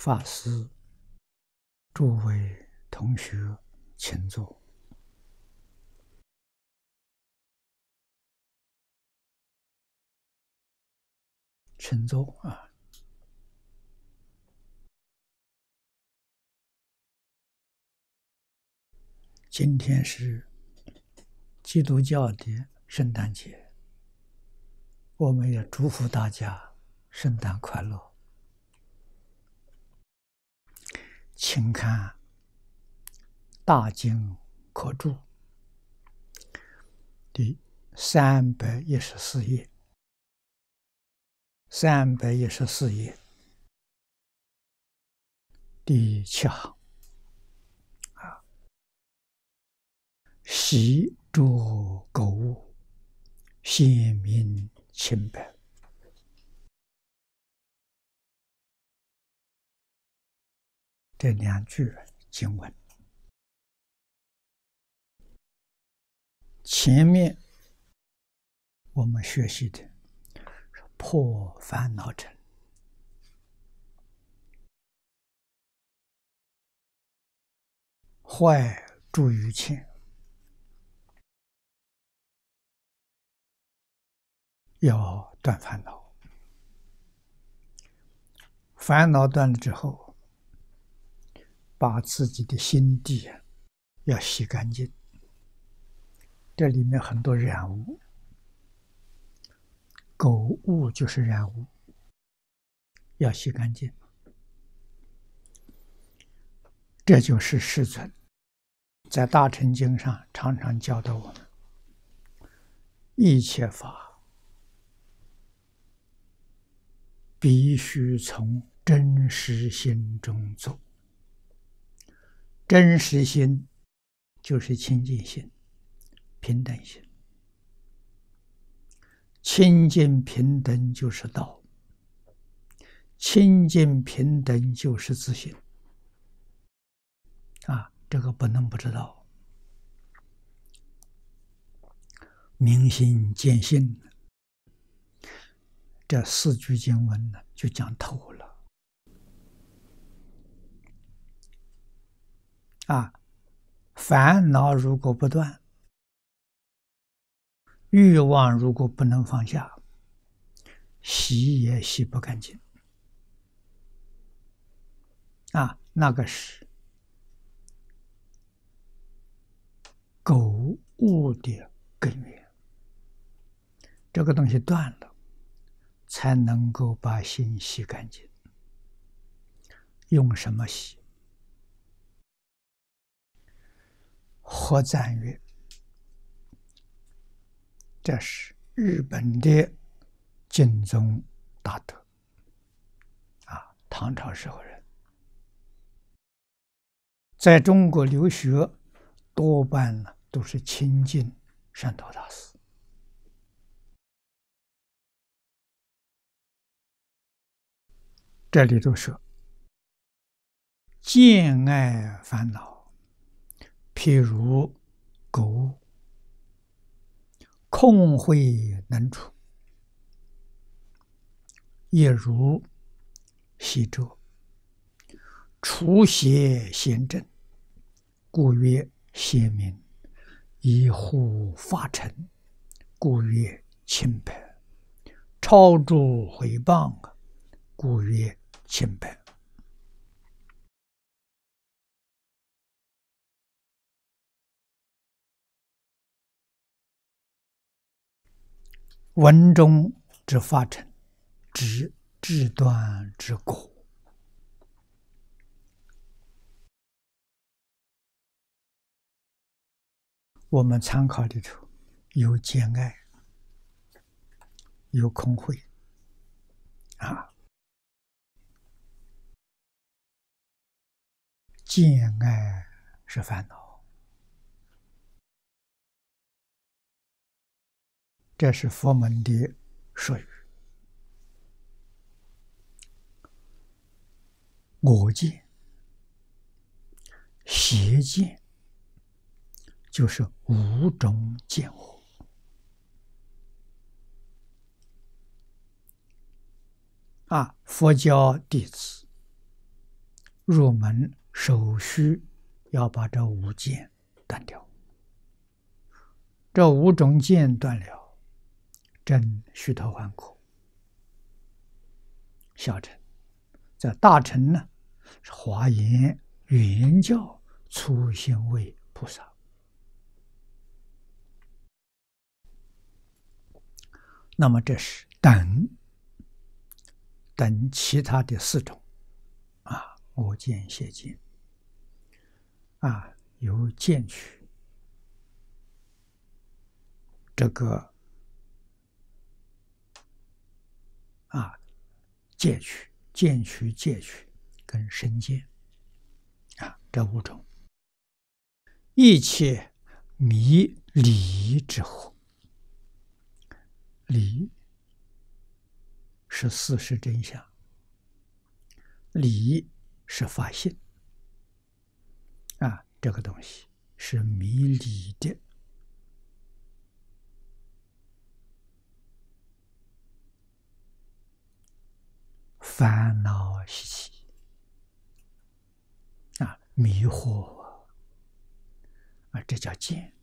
法师、诸位同学，请坐，请坐啊！今天是基督教的圣诞节，我们也祝福大家圣诞快乐。请看《大经可注》第三百一十四页，三百一十四页。第七行。啊，习诸购物，显明清白。这两句经文，前面我们学习的破烦恼尘，坏诸于前，要断烦恼，烦恼断了之后。把自己的心地要洗干净，这里面很多染污，垢物就是染污，要洗干净。这就是世尊在《大乘经》上常常教导我们：一切法必须从真实心中做。真实心就是清净心、平等心。清净平等就是道，清净平等就是自信。啊，这个不能不知道。明心见性，这四句经文呢，就讲透了。啊，烦恼如果不断，欲望如果不能放下，洗也洗不干净。啊，那个是狗物的根源。这个东西断了，才能够把心洗干净。用什么洗？何赞曰：“这是日本的净宗大德啊，唐朝时候人，在中国留学，多半呢都是亲近善导大师。这里都说见爱烦恼。”譬如狗。空慧能处，也如习者除邪显正，故曰显明；以护法尘，故曰清白；超诸毁谤，故曰清白。文中之发成，指智断之果。我们参考里头有简爱，有空慧，啊，见爱是烦恼。这是佛门的术语，我见、邪见，就是五种见惑。啊，佛教弟子入门首须要把这五剑断掉。这五种剑断了，真虚脱还苦。小乘，在大乘呢，是华严圆教初心位菩萨。那么这是等等其他的四种啊，我见、邪见啊，由见取这个啊，戒取、见取、戒取跟身见啊，这五种一切迷离之惑。理是事实真相，理是发现啊，这个东西是迷理的烦恼习气。啊，迷惑。啊，这叫见。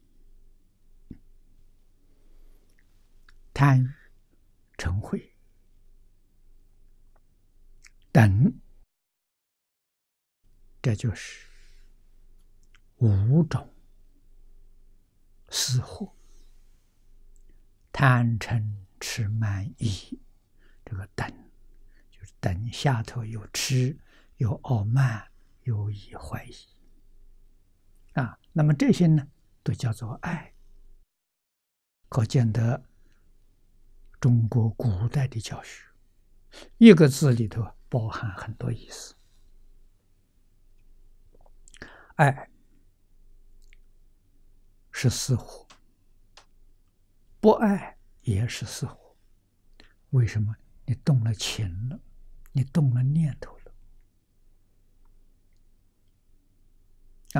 贪欲、嗔恚。等，这就是五种死惑。贪嗔痴慢疑，这个等。等下头有痴、有傲慢、有疑怀疑啊。那么这些呢，都叫做爱。可见得。中国古代的教学，一个字里头包含很多意思。爱是死活，不爱也是死活。为什么？你动了情了，你动了念头了，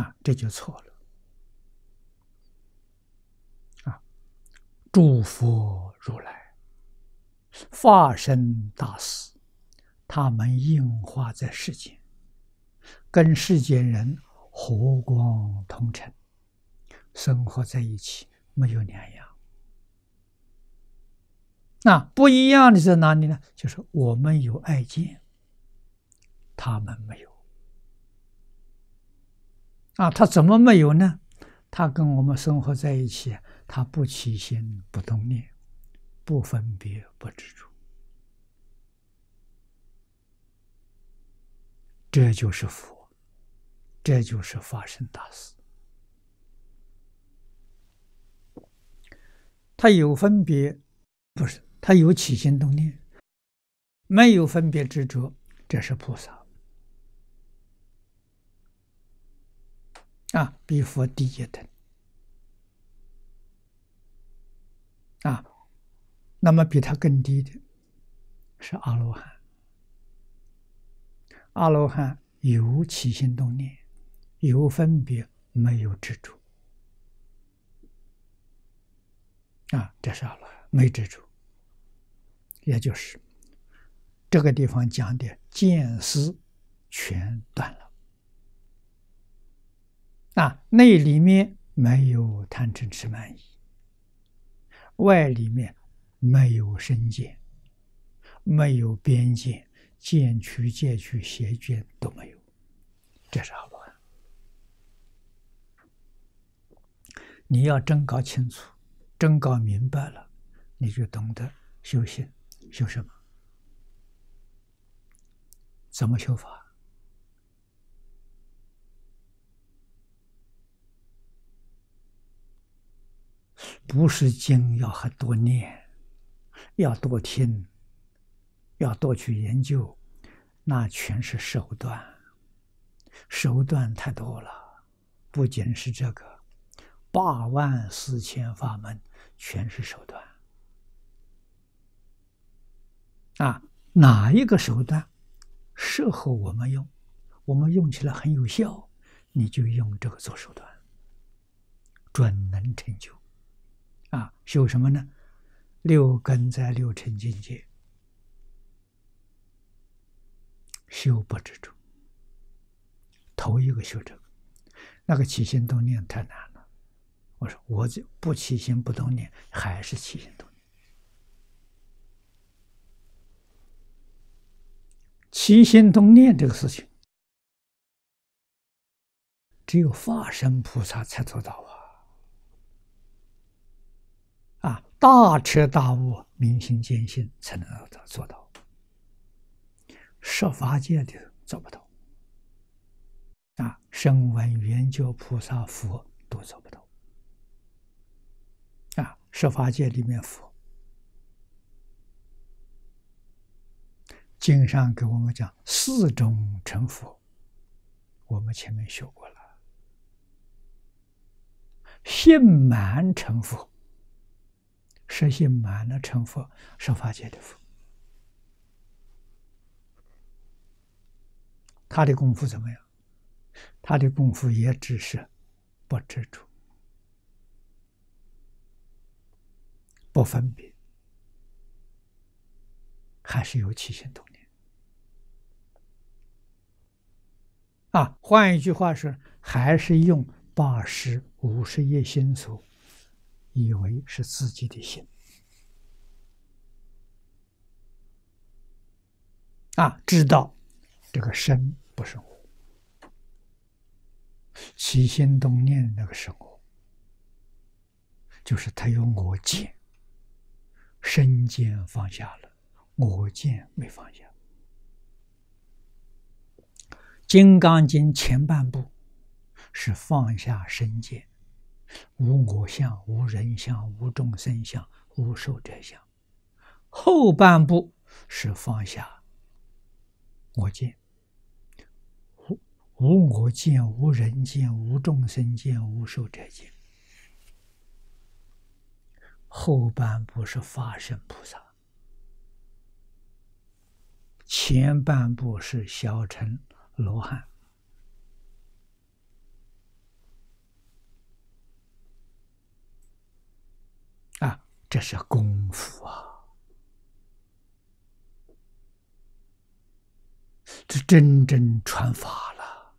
啊，这就错了。啊，诸佛如来。化身大士，他们应化在世间，跟世间人和光同尘，生活在一起，没有两样。那不一样的在哪里呢？就是我们有爱见，他们没有。啊，他怎么没有呢？他跟我们生活在一起，他不起心不动念。不分别，不执着，这就是佛，这就是法身大事。他有分别，不是他有起心动念，没有分别执着，这是菩萨啊，比佛低一等啊。那么比他更低的是阿罗汉。阿罗汉有起心动念，有分别，没有执着。啊，这是阿罗，没执着。也就是这个地方讲的见思全断了。啊，内里面没有贪嗔痴慢疑，外里面。没有身见，没有边界，见取、戒取、邪见都没有，这是阿罗汉。你要真搞清楚，真搞明白了，你就懂得修行。修什么？怎么修法？不是经要很多念。要多听，要多去研究，那全是手段，手段太多了。不仅是这个，八万四千法门全是手段。啊，哪一个手段适合我们用？我们用起来很有效，你就用这个做手段，准能成就。啊，修什么呢？六根在六尘境界，修不知足，头一个修这个，那个起心动念太难了。我说我就不起心不动念，还是起心动起心动念这个事情，只有法身菩萨才做到啊！啊，大彻大悟、明心见性才能做到，设法界的做不到。啊，声闻缘觉菩萨佛都做不到。啊，设法界里面佛。经上给我们讲四种成佛，我们前面学过了。心满成佛，实心满了成佛，是法界的佛。他的功夫怎么样？他的功夫也只是不执着、不分别，还是有起心动念。啊，换一句话说，还是用八十五十页心所，以为是自己的心。啊，知道这个身不是我，起心动念那个是我，就是他有我见，身见放下了，我见没放下。《金刚经》前半部是放下身见，无我相、无人相、无众生相、无寿者相；后半部是放下我见，无无我见、无人见、无众生见、无寿者见。后半部是发身菩萨，前半部是小乘。罗汉啊，这是功夫啊！这真正传法了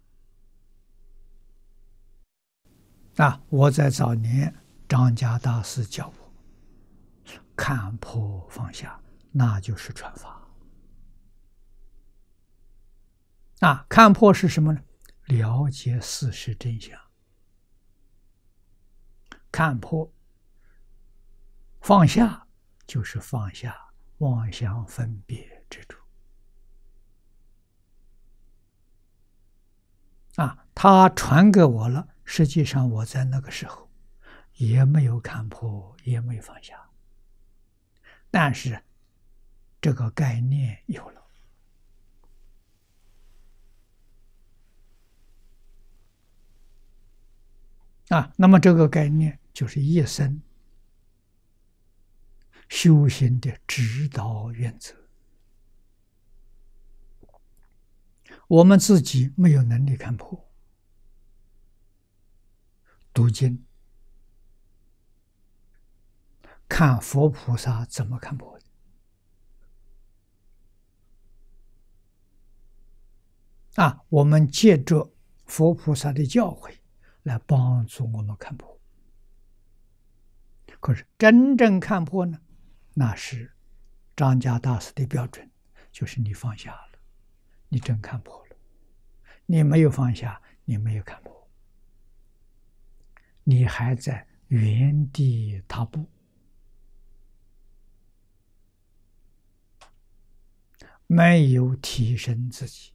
啊！我在早年张家大师教我看破放下，那就是传法。啊，看破是什么呢？了解事实真相。看破，放下就是放下妄想分别之处。啊，他传给我了，实际上我在那个时候也没有看破，也没有放下，但是这个概念有了。啊，那么这个概念就是一生修行的指导原则。我们自己没有能力看破，读经看佛菩萨怎么看破的啊？我们借着佛菩萨的教诲。来帮助我们看破，可是真正看破呢？那是张家大师的标准，就是你放下了，你真看破了；你没有放下，你没有看破，你还在原地踏步，没有提升自己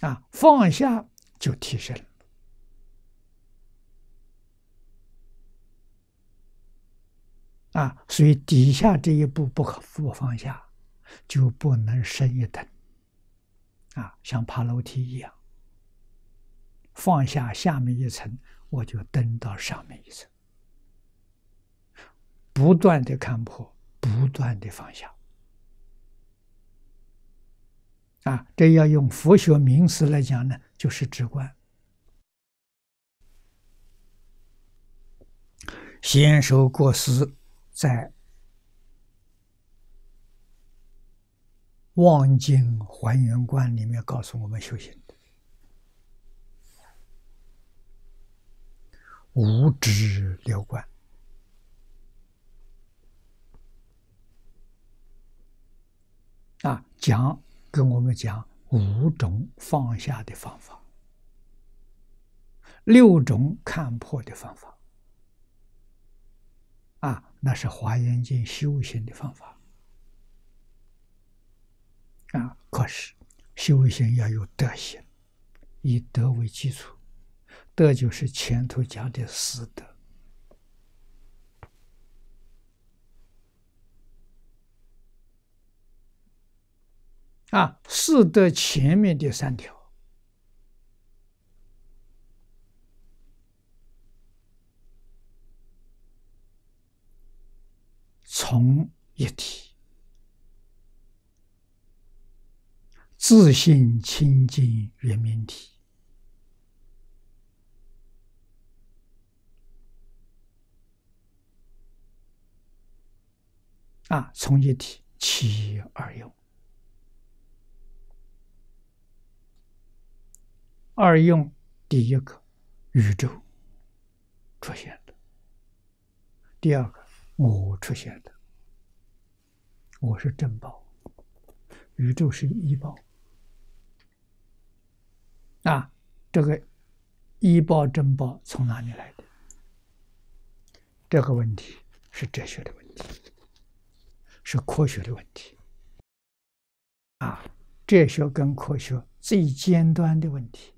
啊！放下。就提升了啊！所以底下这一步不可不放下，就不能升一等啊！像爬楼梯一样，放下下面一层，我就登到上面一层，不断的看破，不断的放下啊！这要用佛学名词来讲呢。就是直观，先手过失在望经还原观里面告诉我们修行的，无执六观。啊，讲跟我们讲五种放下的方法，六种看破的方法。啊，那是华严经修行的方法。啊，可是修行要有德行，以德为基础，德就是前头讲的四德。啊，四德前面的三条。从一体，自信清净圆明体啊，从一体起二用，二用第一个宇宙出现的，第二个。我出现的，我是正报，宇宙是医报啊。这个医报正报从哪里来的？这个问题是哲学的问题，是科学的问题啊。哲学跟科学最尖端的问题，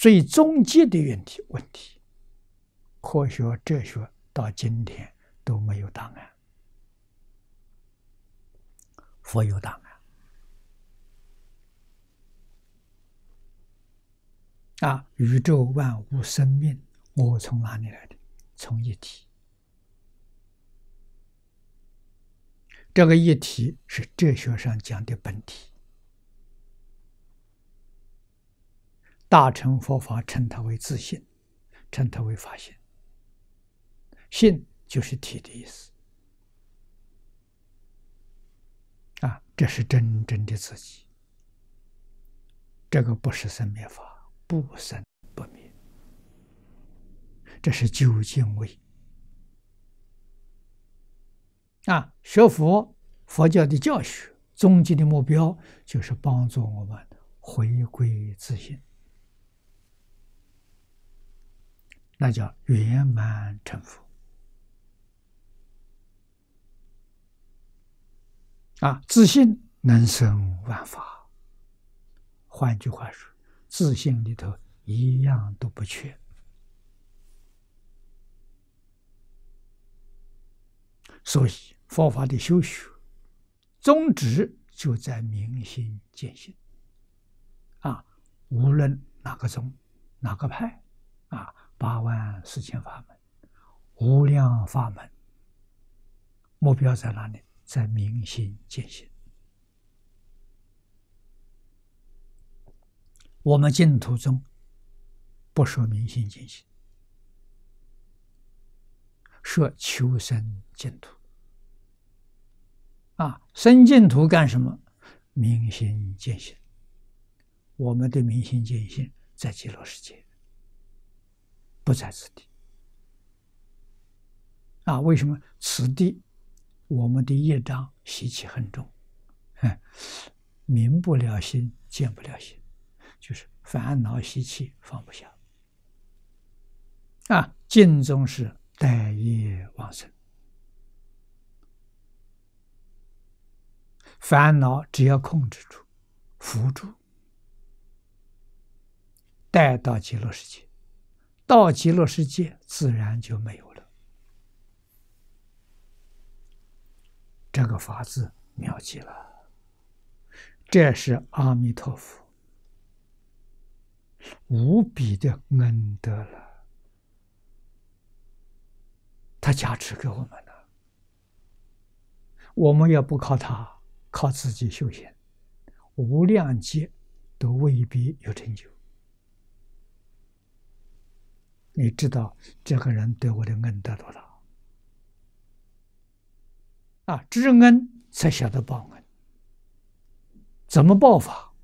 最终极的问题问题。科学、哲学到今天都没有答案，佛有答案。啊，宇宙万物生命，我从哪里来的？从一体。这个一体是哲学上讲的本体，大乘佛法称它为自信，称它为法性。性就是体的意思，啊，这是真正的自己。这个不是生灭法，不生不灭，这是究竟位。啊，学佛佛教的教学，终极的目标就是帮助我们回归自信，那叫圆满成佛。啊，自信能生万法。换句话说，自信里头一样都不缺。所以，佛法的修学宗旨就在明心见性。啊，无论哪个宗、哪个派，啊，八万四千法门、无量法门，目标在哪里？在明心见性，我们净土中不说明心见性，说求生净土。啊，生净土干什么？明心见性。我们的明心见性在极乐世界，不在此地。啊，为什么此地？我们的业障习气很重，哎明不了心，见不了心，就是烦恼习气放不下。啊，净宗是待业往生，烦恼只要控制住、扶住，带到极乐世界，到极乐世界自然就没有了。这个法子妙极了，这是阿弥陀佛无比的恩德了，他加持给我们了，我们要不靠他，靠自己修行，无量劫都未必有成就。你知道这个人对我的恩德多大？啊，知恩才晓得报恩。怎么报法？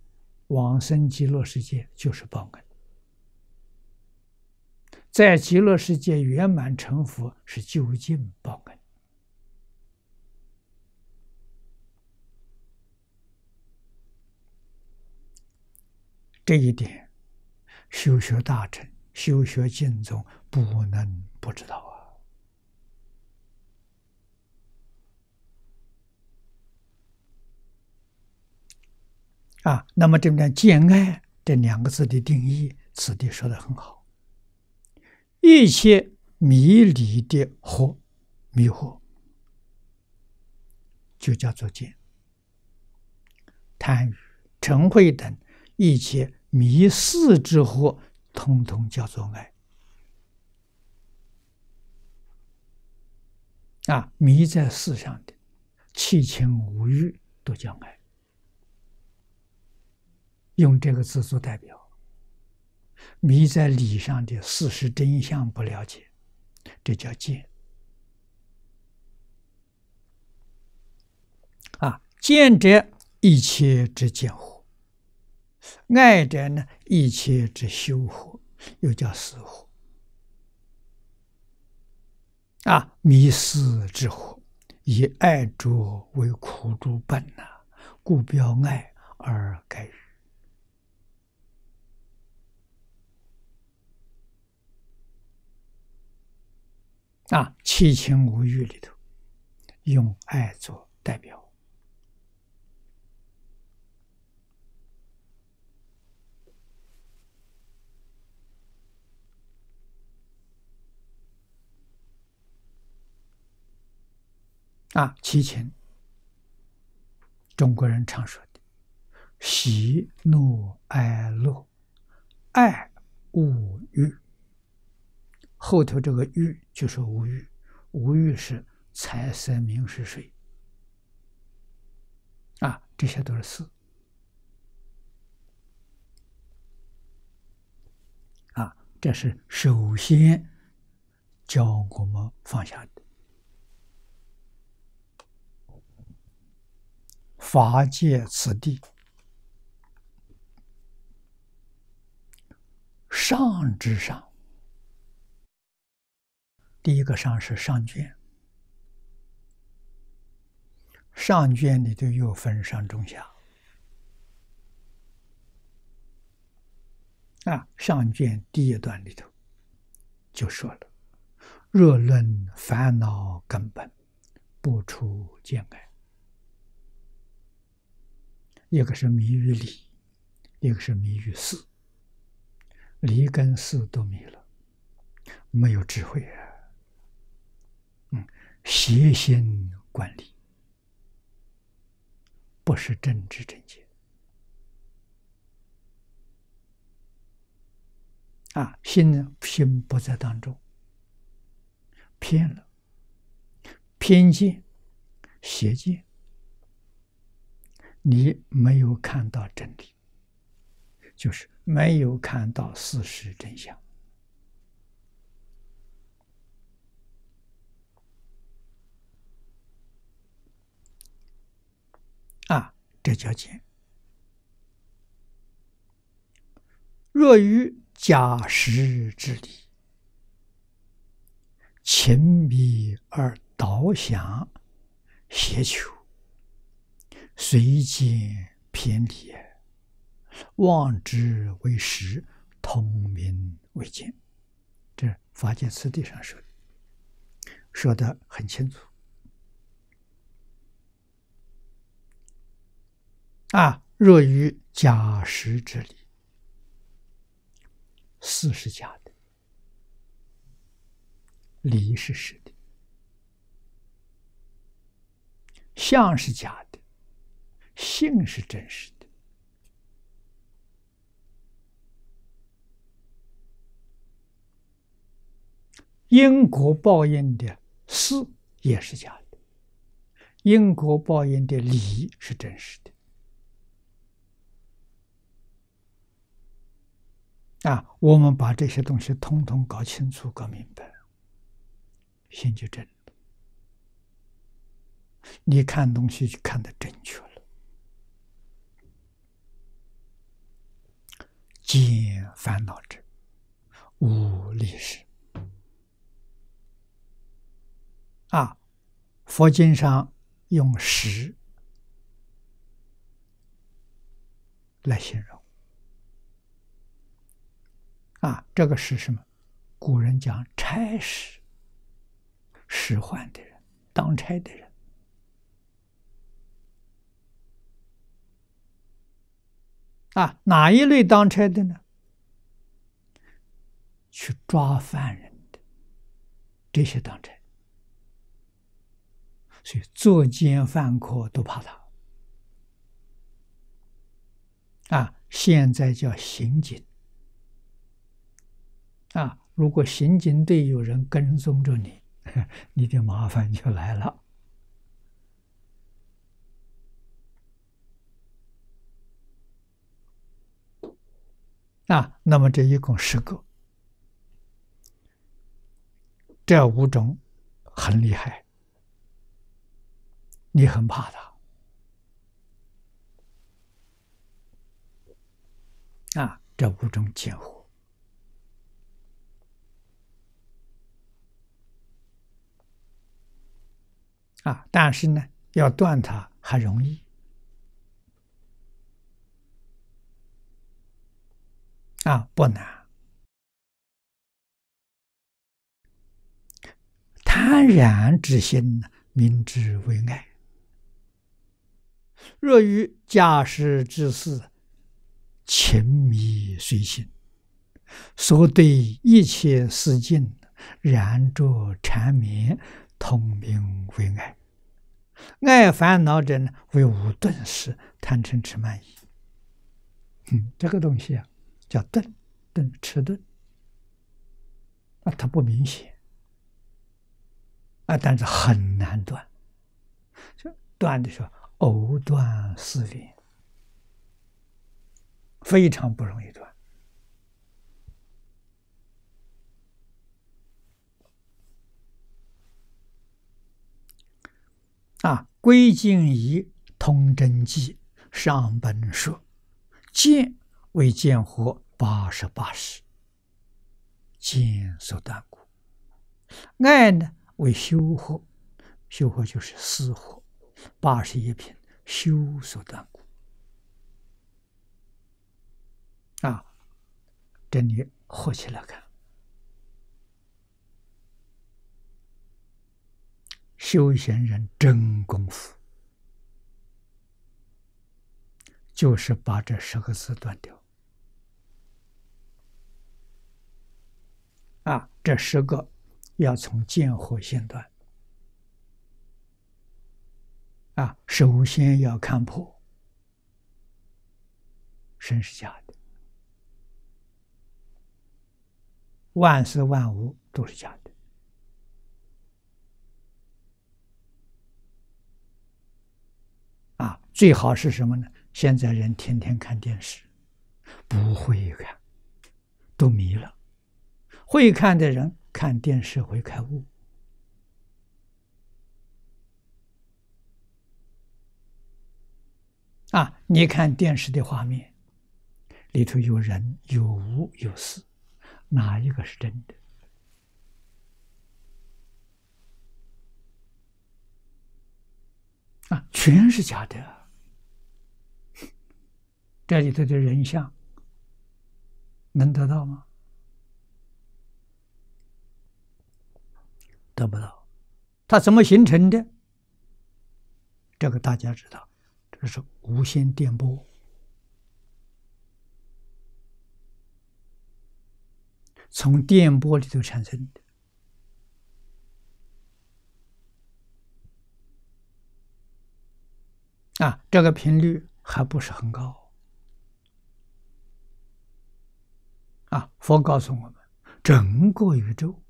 往生极乐世界就是报恩，在极乐世界圆满成佛是究竟报恩。这一点，修学大乘、修学净宗不能不知道啊！啊，那么这边“见爱”这两个字的定义，此地说的很好。一切迷离的惑、迷惑，就叫做见；贪欲、嗔恚等一切。迷四之惑，通通叫做爱。啊，迷在世上的七情五欲都叫爱，用这个字做代表。迷在理上的事实真相不了解，这叫见。啊，见者一切之见乎。爱者呢，一切之修惑，又叫死惑。啊，迷失之惑，以爱着为苦诸本呐，故表爱而改欲。啊，七情五欲里头，用爱做代表。啊，七情，中国人常说的喜怒哀乐，爱恶欲。后头这个欲就是无欲，无欲是财色名食睡。啊，这些都是四。啊，这是首先教我们放下的。法界此地，上之上，第一个上是上卷，上卷里头又分上中下。啊，上卷第一段里头就说了：“若论烦恼根本，不出见爱。”一个是迷于理，一个是迷于事。理跟事都迷了，没有智慧啊！嗯，邪心管理，不是政治正见啊！心呢，心不在当中，偏了，偏见、邪见。你没有看到真理，就是没有看到事实真相啊！这叫见。若于假实之理，情迷而导向邪求。随见偏离，望之为实，通明为见。这法界次第上说的，说的很清楚。啊，若于假实之理，事是假的，理是实的，相是假的。性是真实的，因果报应的事也是假的，因果报应的理是真实的。啊，我们把这些东西通通搞清楚、搞明白，心就正了。你看东西就看得正确了。见烦恼者，无历史。啊，佛经上用“识”来形容。啊，这个是什么？古人讲差使、使唤的人、当差的人。啊，哪一类当差的呢？去抓犯人的这些当差。所以作奸犯科都怕他。啊，现在叫刑警。啊，如果刑警队有人跟踪着你，你的麻烦就来了。啊，那么这一共十个，这五种很厉害。你很怕他啊！这五种见火啊，但是呢，要断它还容易啊，不难。贪然之心，明知为爱。若于驾驶之事，情迷随心，所对一切事境，然着缠绵，同名为爱。爱烦恼者呢，为无顿时贪嗔痴慢疑。嗯，这个东西啊，叫钝，钝迟钝。啊，它不明显，啊，但是很难断。就断的时候。藕断丝连，非常不容易断。啊，归静仪通真记上本说，见为见火八十八识，见所断故；爱呢为修火，修火就是思火。八十一品修所断故啊，这里合起来看，修行人真功夫，就是把这十个字断掉啊，这十个要从见火先断。啊，首先要看破，身是假的，万事万物都是假的。啊，最好是什么呢？现在人天天看电视，不会看，都迷了。会看的人看电视会开悟。啊！你看电视的画面，里头有人、有物、有事，哪一个是真的？啊，全是假的。这里头的人像能得到吗？得不到。它怎么形成的？这个大家知道。这是无线电波，从电波里头产生的啊，这个频率还不是很高啊。佛告诉我们，整个宇宙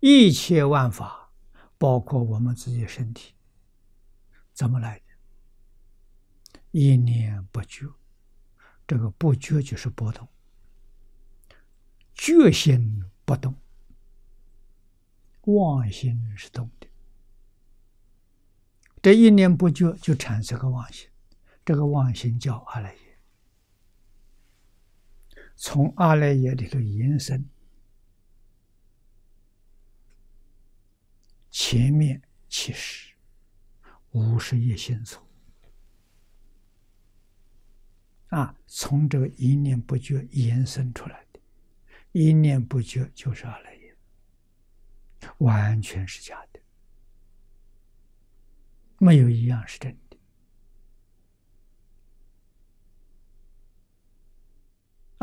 一切万法，包括我们自己身体，怎么来的？一念不觉，这个不觉就是波动；觉心不动，妄心是动的。这一念不觉就产生个妄心，这个妄心叫阿赖耶，从阿赖耶里头延伸，前面其实五十亿心所。啊，从这个一念不觉延伸出来的，一念不觉就是阿赖耶，完全是假的，没有一样是真的。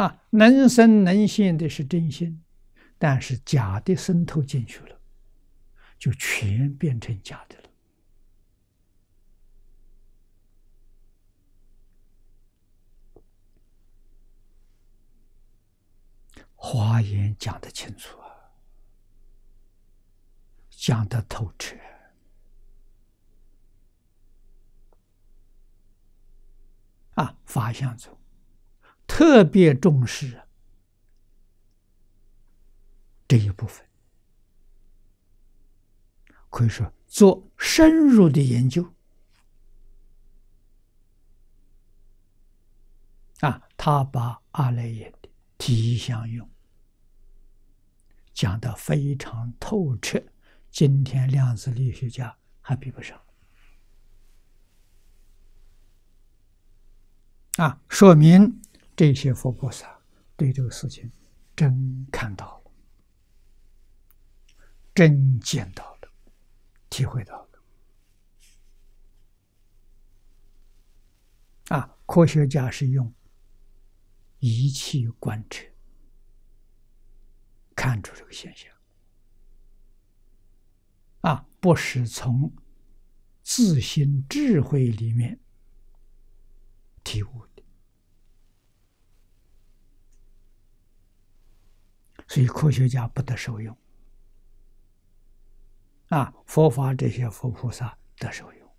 啊，能生能现的是真心，但是假的渗透进去了，就全变成假的了。华严讲的清楚啊，讲的透彻啊，法相中特别重视这一部分，可以说做深入的研究啊，他把阿赖耶的体相用。讲的非常透彻，今天量子力学家还比不上。啊，说明这些佛菩萨对这个事情真看到了，真见到了，体会到了。啊，科学家是用仪器观测。看出这个现象啊，不是从自心智慧里面体悟的，所以科学家不得受用啊，佛法这些佛菩萨得受用。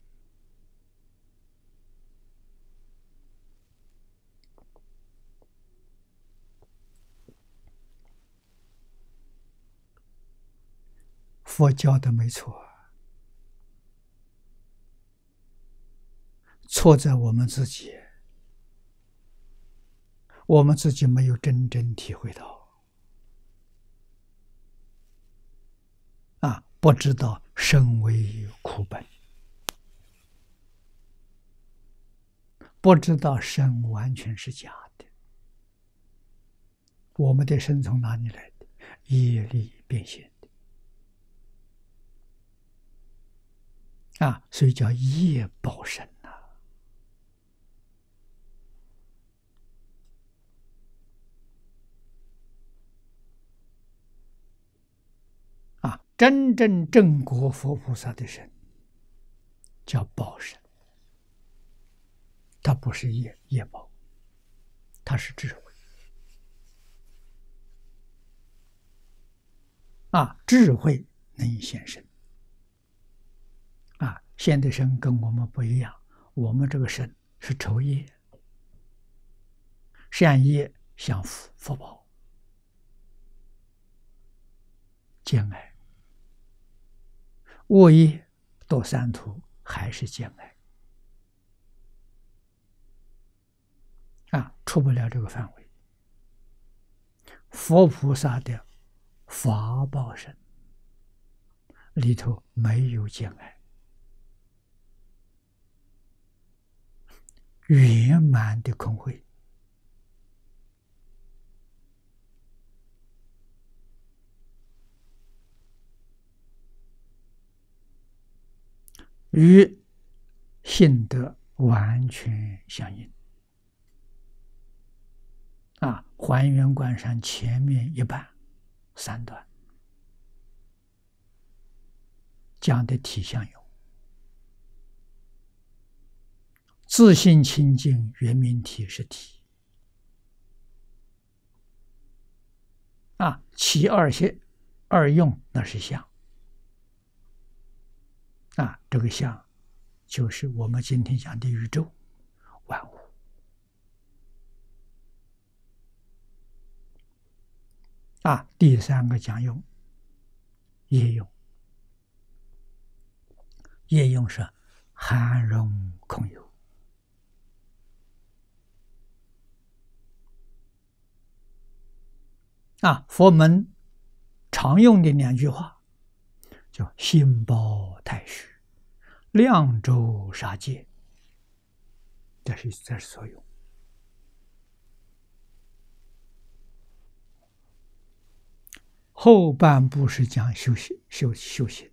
佛教的没错，错在我们自己，我们自己没有真正体会到，啊，不知道身为苦本，不知道身完全是假的，我们的身从哪里来的？业力变现的。啊，所以叫业报身呐！啊，真正正果佛菩萨的身叫报身，他不是业业报，他是智慧。啊，智慧能现身啊。现的身跟我们不一样，我们这个身是仇业，善业享福福报，见爱；恶业堕三途还是见爱，啊，出不了这个范围。佛菩萨的法报身里头没有见爱。圆满的空慧，与性德完全相应。啊，还原观上前面一半三段讲的体相有。自信清净，圆明体是体啊，其二些二用那是相啊，这个相就是我们今天讲的宇宙万物啊。第三个讲用业用，业用是含容空有。啊，佛门常用的两句话，叫“心包太虚，量周杀戒”，这是这是所有。后半部是讲修行，修修行，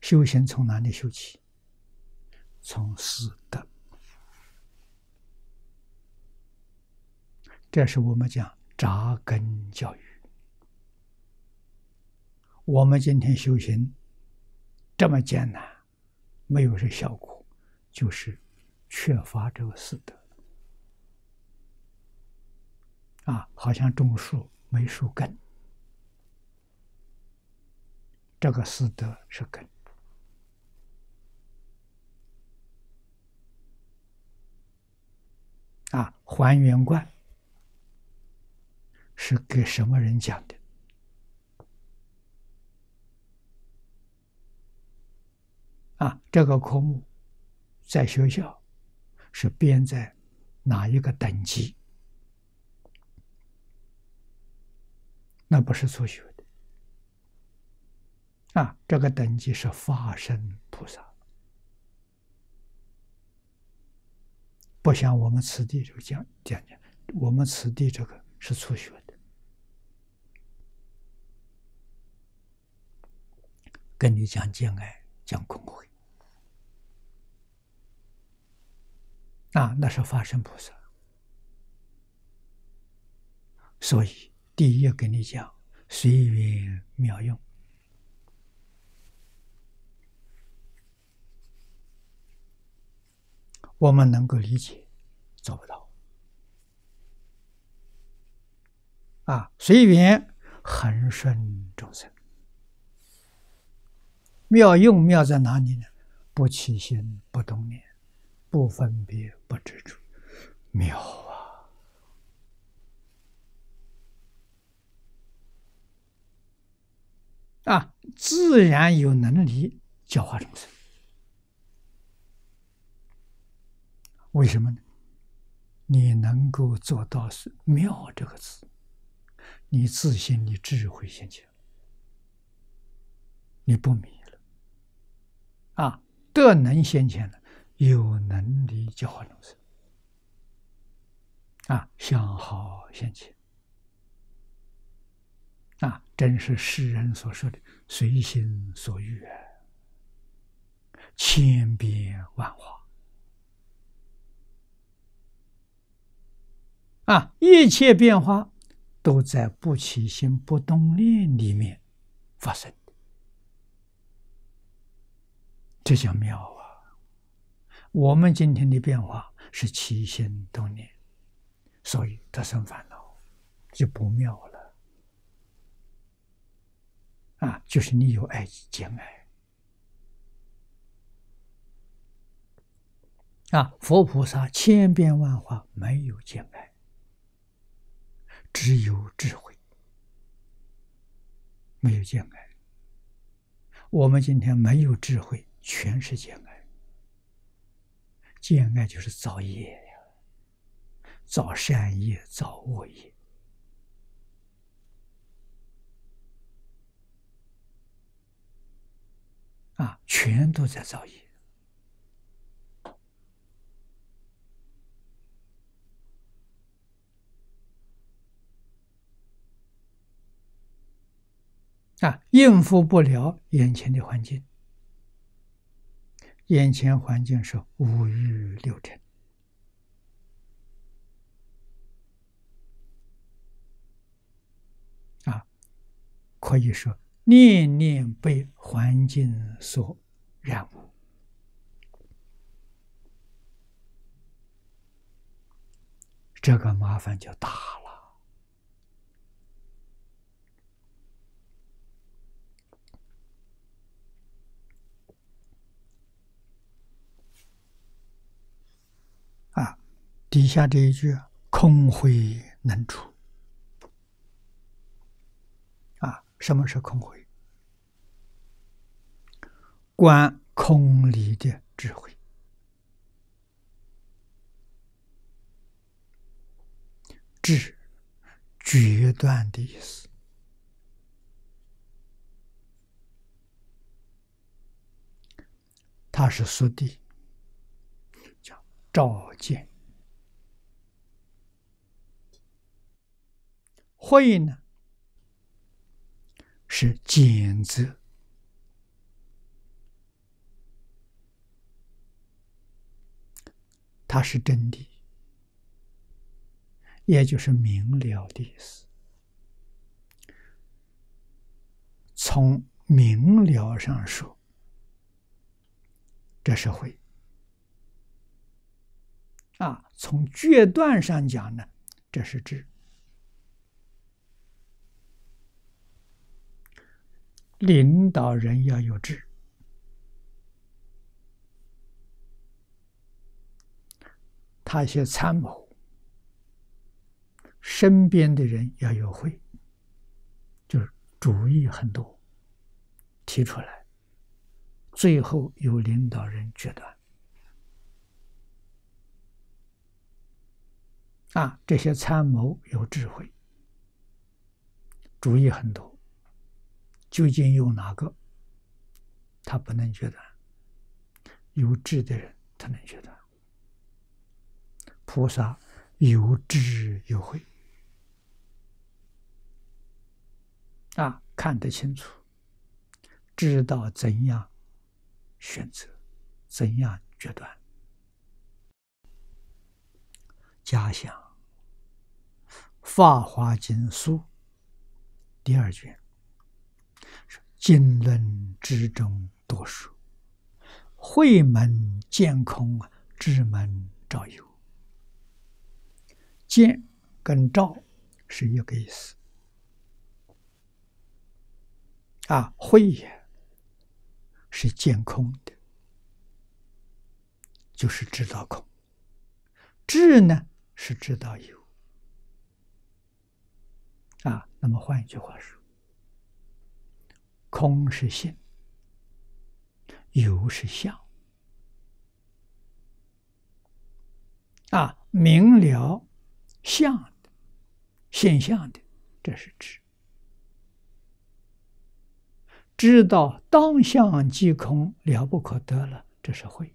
修行从哪里修起？从四德。这是我们讲扎根教育。我们今天修行这么艰难，没有这效果，就是缺乏这个四德。啊，好像种树没树根。这个四德是根啊，还原观是给什么人讲的？啊，这个科目在学校是编在哪一个等级？那不是初学的。啊，这个等级是法身菩萨，不像我们此地这个讲讲讲，我们此地这个是初学的，跟你讲见爱，讲空慧，啊，那是法身菩萨，所以第一跟你讲随缘妙用。我们能够理解，做不到。啊，随缘恒顺众生，妙用妙在哪里呢？不起心，不动念，不分别，不执着，妙啊！啊，自然有能力教化众生。为什么呢？你能够做到是“妙”这个字，你自信，你智慧现前，你不迷，啊，德能先前了，有能力教化众生，啊，相好先前，啊，真是世人所说的随心所欲，千变万化。啊，一切变化都在不起心不动念里面发生的，这叫妙啊！我们今天的变化是起心动念，所以得生烦恼，就不妙了。啊，就是你有爱见爱。啊，佛菩萨千变万化，没有见爱。只有智慧，没有见爱。我们今天没有智慧，全是见爱。见爱就是造业呀，造善业，造恶业，啊，全都在造业。啊，应付不了眼前的环境，眼前环境是五欲六尘，啊，可以说念念被环境所染污，这个麻烦就大了。底下这一句“空慧能出”，啊，什么是空慧？观空理的智慧。智，决断的意思。他是速地，叫照见。慧呢，是检则，它是真的，也就是明了的意思。从明了上说，这是慧啊；从决断上讲呢，这是智。领导人要有智，他一些参谋，身边的人要有会，就是主意很多，提出来，最后由领导人决断。啊，这些参谋有智慧，主意很多。究竟用哪个？他不能决断。有智的人，他能决断。菩萨有智有慧，啊，看得清楚，知道怎样选择，怎样决断。家乡《法华经》书第二卷。经论之中多数，慧门见空啊，智门照有。见跟照是一个意思啊，慧也是见空的，就是知道空；智呢是知道有啊。那么换一句话说。空是性，有是相。啊，明了相的现象的，这是知；知道当相即空，了不可得了，这是慧。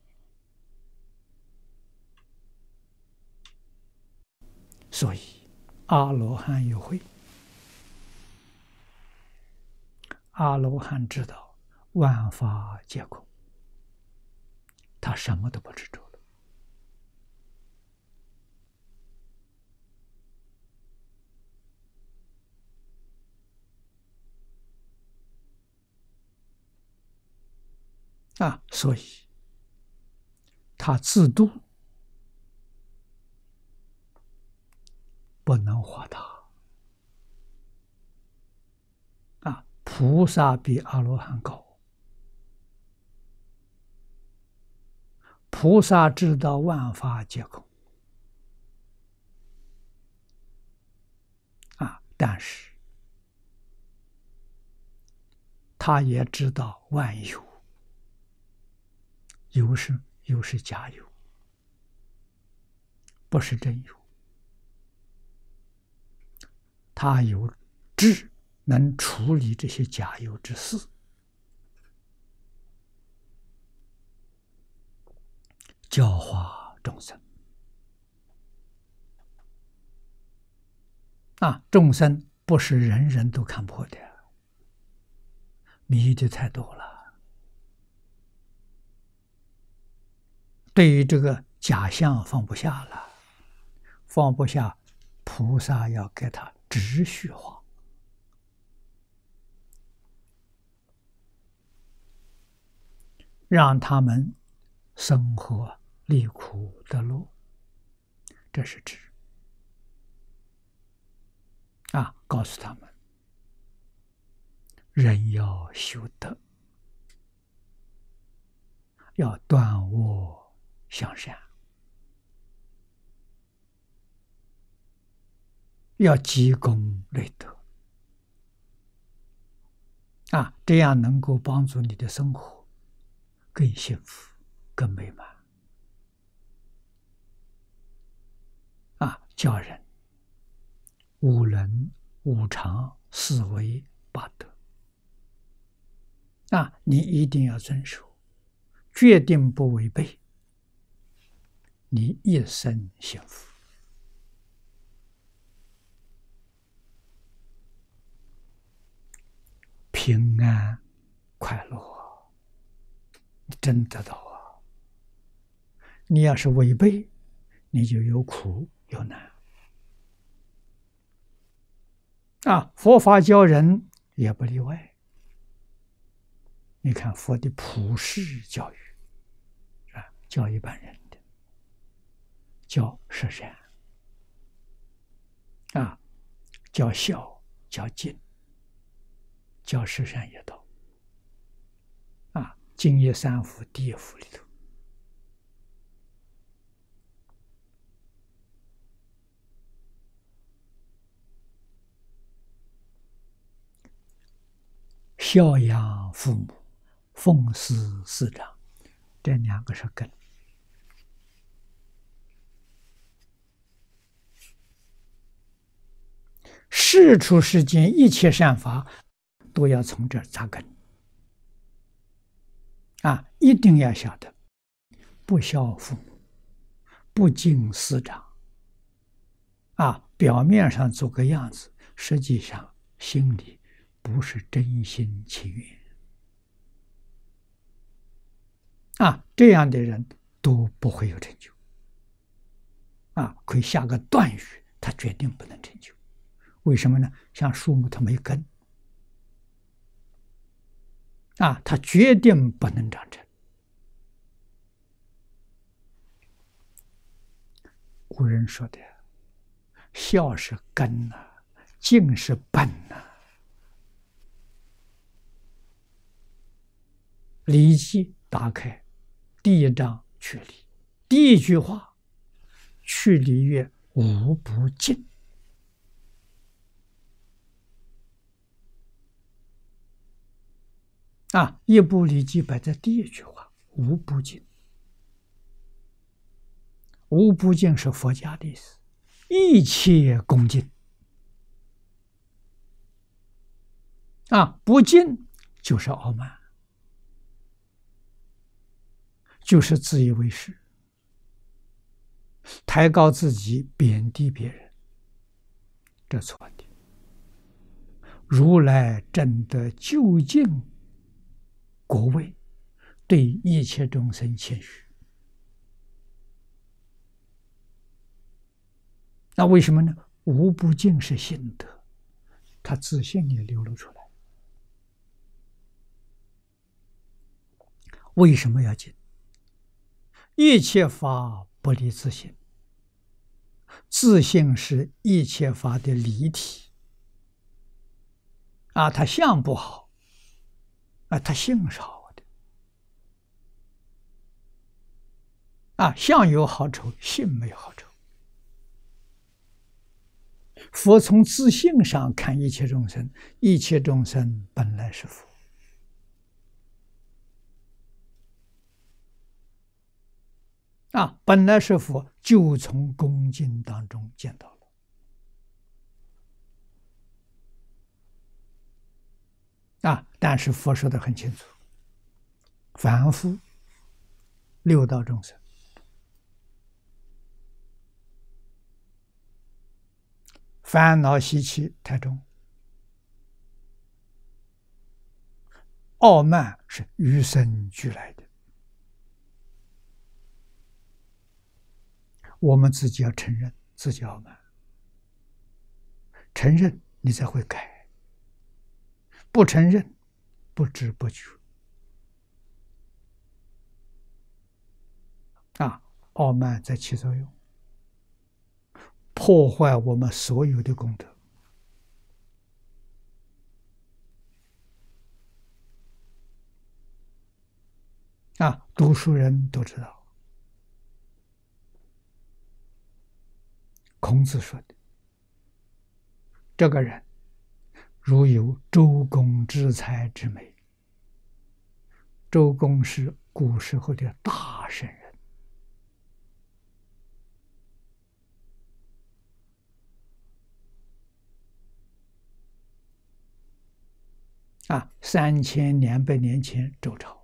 所以，阿罗汉有慧。阿罗汉知道万法皆空，他什么都不执着了啊！所以他自度不能化他。菩萨比阿罗汉高，菩萨知道万法皆空。啊，但是他也知道万有，有是有是假有，不是真有，他有智。能处理这些假有之事，教化众生啊！众生不是人人都看破的，迷的太多了。对于这个假象放不下了，放不下，菩萨要给他直续化。让他们生活离苦得乐，这是指啊，告诉他们人要修德，要断恶向善，要积功累德啊，这样能够帮助你的生活。更幸福，更美满。啊，教人五伦、五常、四维、八德。啊，你一定要遵守，决定不违背，你一生幸福。平安、快乐，真得到啊！你要是违背，你就有苦有难啊！佛法教人也不例外。你看佛的普世教育啊，教一般人的，教十善啊，教孝，教敬。叫十善也道啊，敬业三福第一福里头，孝养父母，奉事师长，这两个是根。世出世间一切善法。都要从这扎根啊！一定要晓得，不孝父母，不敬师长，啊，表面上做个样子，实际上心里不是真心情愿啊！这样的人都不会有成就啊！可以下个断语，他决定不能成就。为什么呢？像树木，它没根。啊，他决定不能长成。古人说的“孝是根呐，敬是本呐”。《礼记》打开，第一章去礼，第一句话：“去礼乐，无不敬。”啊！一部礼记摆在第一句话，无不敬。无不敬是佛家的意思，一切恭敬。啊，不敬就是傲慢，就是自以为是，抬高自己，贬低别人，这错的。如来真的究竟。国位对一切众生谦虚，那为什么呢？无不尽是心德，他自信也流露出来。为什么要尽？一切法不离自信，自信是一切法的离体。啊，他相不好。啊，他性少的啊，相有好丑，性没有好丑。佛从自性上看一切众生，一切众生本来是佛啊，本来是佛，就从恭敬当中见到了。啊！但是佛说的很清楚，凡夫六道众生烦恼习气太重，傲慢是与生俱来的，我们自己要承认自己傲慢，承认你才会改。不承认，不知不觉，啊，傲慢在起作用，破坏我们所有的功德。啊，读书人都知道，孔子说的，这个人。如有周公之才之美，周公是古时候的大圣人啊，三千两百年前周朝。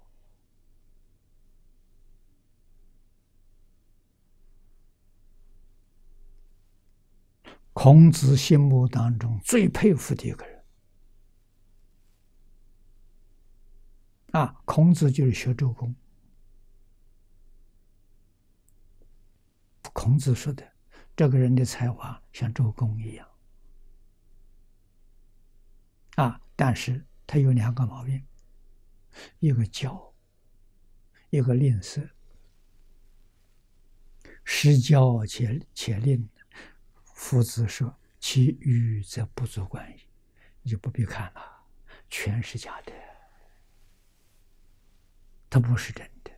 孔子心目当中最佩服的一个人啊，孔子就是学周公。孔子说的，这个人的才华像周公一样啊，但是他有两个毛病，一个骄，一个吝啬，失骄且且吝。夫子说：“其愚则不足观矣，你就不必看了，全是假的，它不是真的。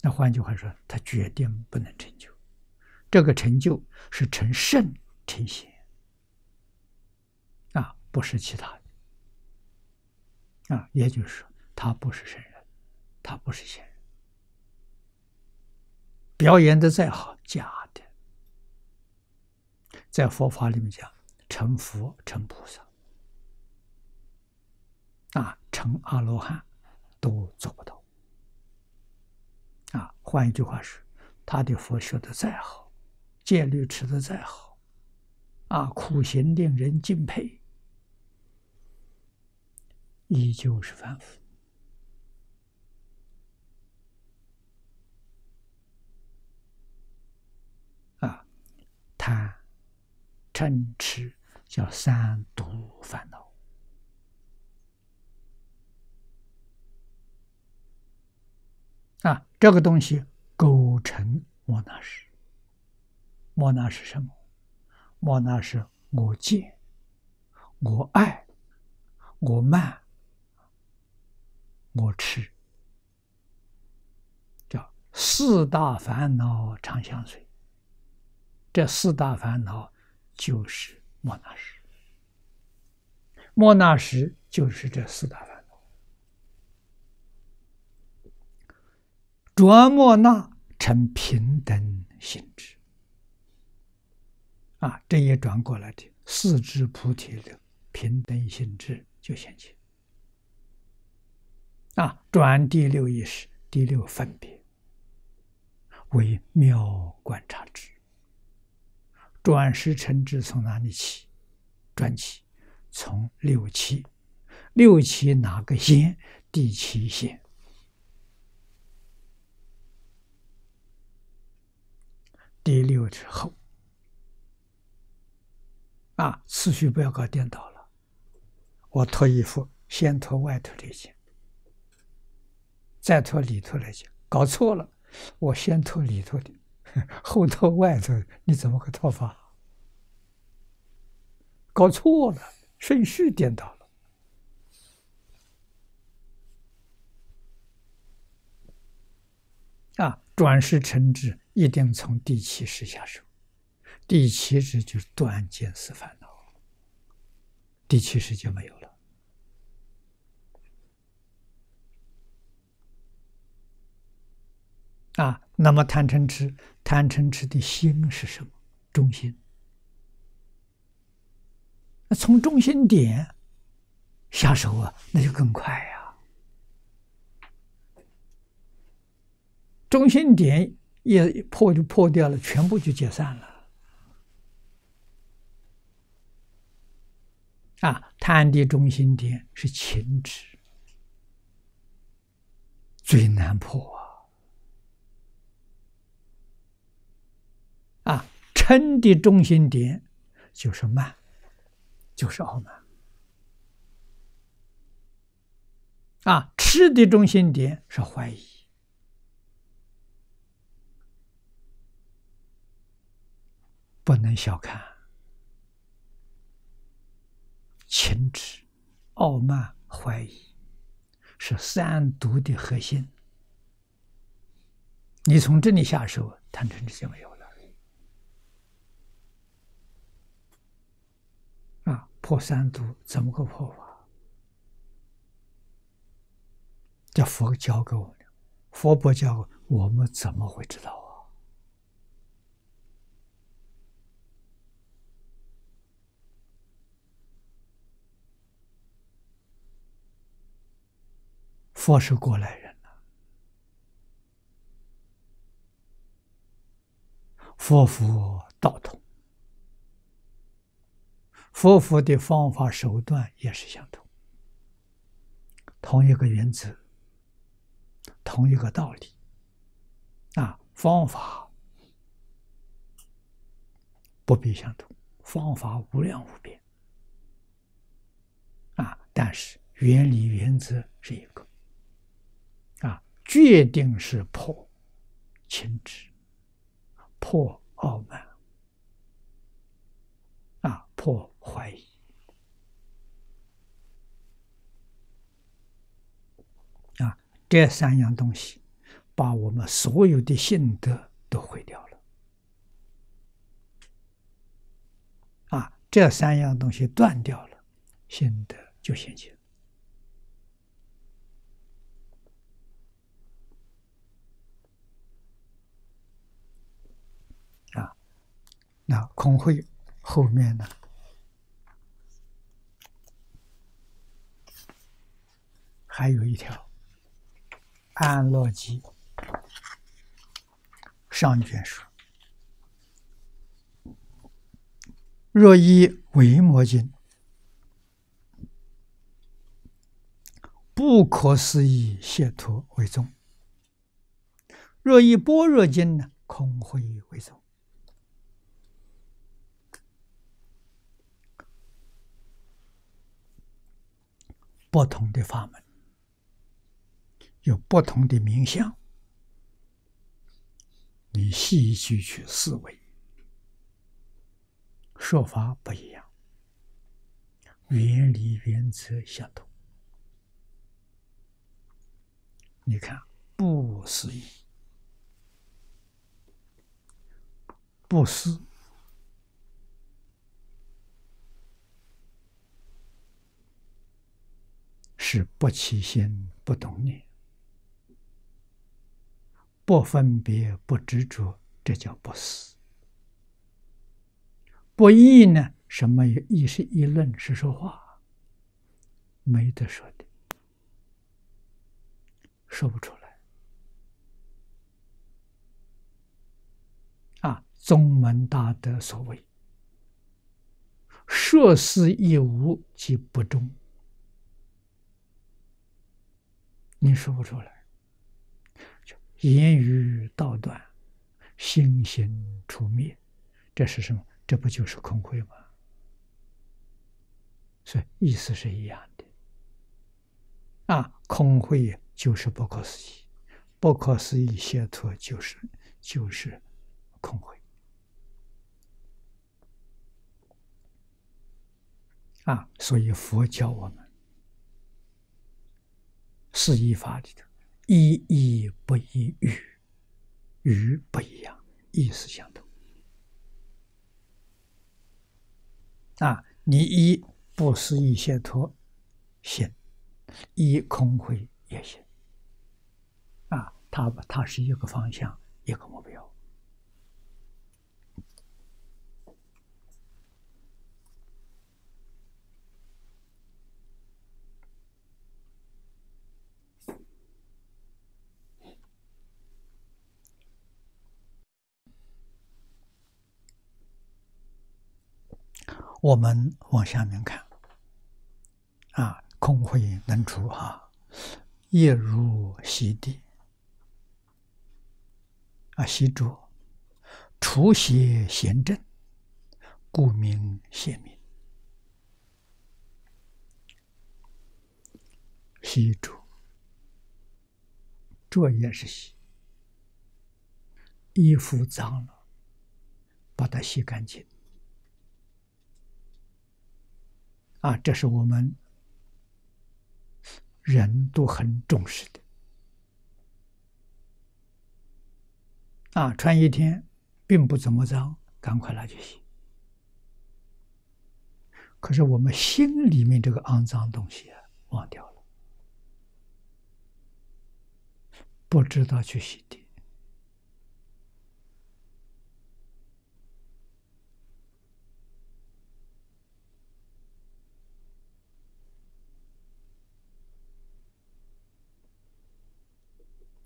那换句话说，他决定不能成就。这个成就是成圣成贤啊，不是其他的啊。也就是说，他不是圣人，他不是贤人，表演的再好，假的。”在佛法里面讲，成佛成菩萨，啊，成阿罗汉都做不到。啊，换一句话说，他的佛学的再好，戒律持的再好，啊，苦行令人敬佩，依旧是凡夫。啊，贪。嗔痴叫三毒烦恼啊，这个东西构成莫那识。莫那是什么？莫那是我见、我爱、我慢、我痴，叫四大烦恼常相随。这四大烦恼。就是莫那识，莫那识就是这四大琢磨，那成平等性质，啊，这一转过来的四智菩提的平等性质就显现，啊，转第六意识，第六分别为妙观察之。转世成智从哪里起？转起，从六七，六七哪个先？第七先。第六之后。啊，次序不要搞颠倒了。我脱衣服，先脱外头这件，再脱里头那件，搞错了。我先脱里头的。后脱外头，你怎么个套法？搞错了，顺序颠倒了。啊，转世成智一定从第七识下手。第七识就是断见思烦恼，第七识就没有了。啊，那么贪嗔痴，贪嗔痴的心是什么？中心。那从中心点下手啊，那就更快呀。中心点一破就破掉了，全部就解散了。啊，贪的中心点是情执，最难破啊！啊。嗔的中心点就是慢，就是傲慢；啊，痴的中心点是怀疑。不能小看情执、傲慢、怀疑，是三毒的核心。你从这里下手，贪嗔痴就没有了。啊破三毒怎么个破法？这佛教给我们的，佛不教我们怎么会知道？佛是过来人了，佛佛道同，佛佛的方法手段也是相同，同一个原则，同一个道理，啊，方法不必相同，方法无量无边，啊，但是原理原则是一。决定是破轻执，破傲慢，啊，破怀疑，啊，这三样东西把我们所有的性德都毁掉了。啊，这三样东西断掉了，性德就现前。那空会后面呢，还有一条安乐集上卷说：若以维摩经不可思议解脱为宗；若以般若经呢，空会为宗。不同的法门有不同的名相，你细细去思维，说法不一样，原理原则相同。你看，不思议，不思。是不起心、不动念、不分别、不执着，这叫不思。不义呢？什么义？是议论，是说话，没得说的，说不出来。啊，宗门大德所谓“说思亦无，即不忠”。你说不出来，就言语道断，心行出灭，这是什么？这不就是空慧吗？所以意思是一样的。啊，空慧就是不可思议，不可思议解脱就是就是空慧。啊，所以佛教我们。是一法里头，一义不一语，语不一样，意思相同。啊，你一不思议解脱行，一空慧也行。啊，它它是一个方向，一个目标。我们往下面看，啊，空慧能出哈，业如洗地，啊，洗浊，除邪贤正，故名显明。洗浊，浊也是洗，衣服脏了，把它洗干净。啊，这是我们人都很重视的。啊，穿一天并不怎么脏，赶快拿去洗。可是我们心里面这个肮脏东西啊，忘掉了。不知道去洗涤。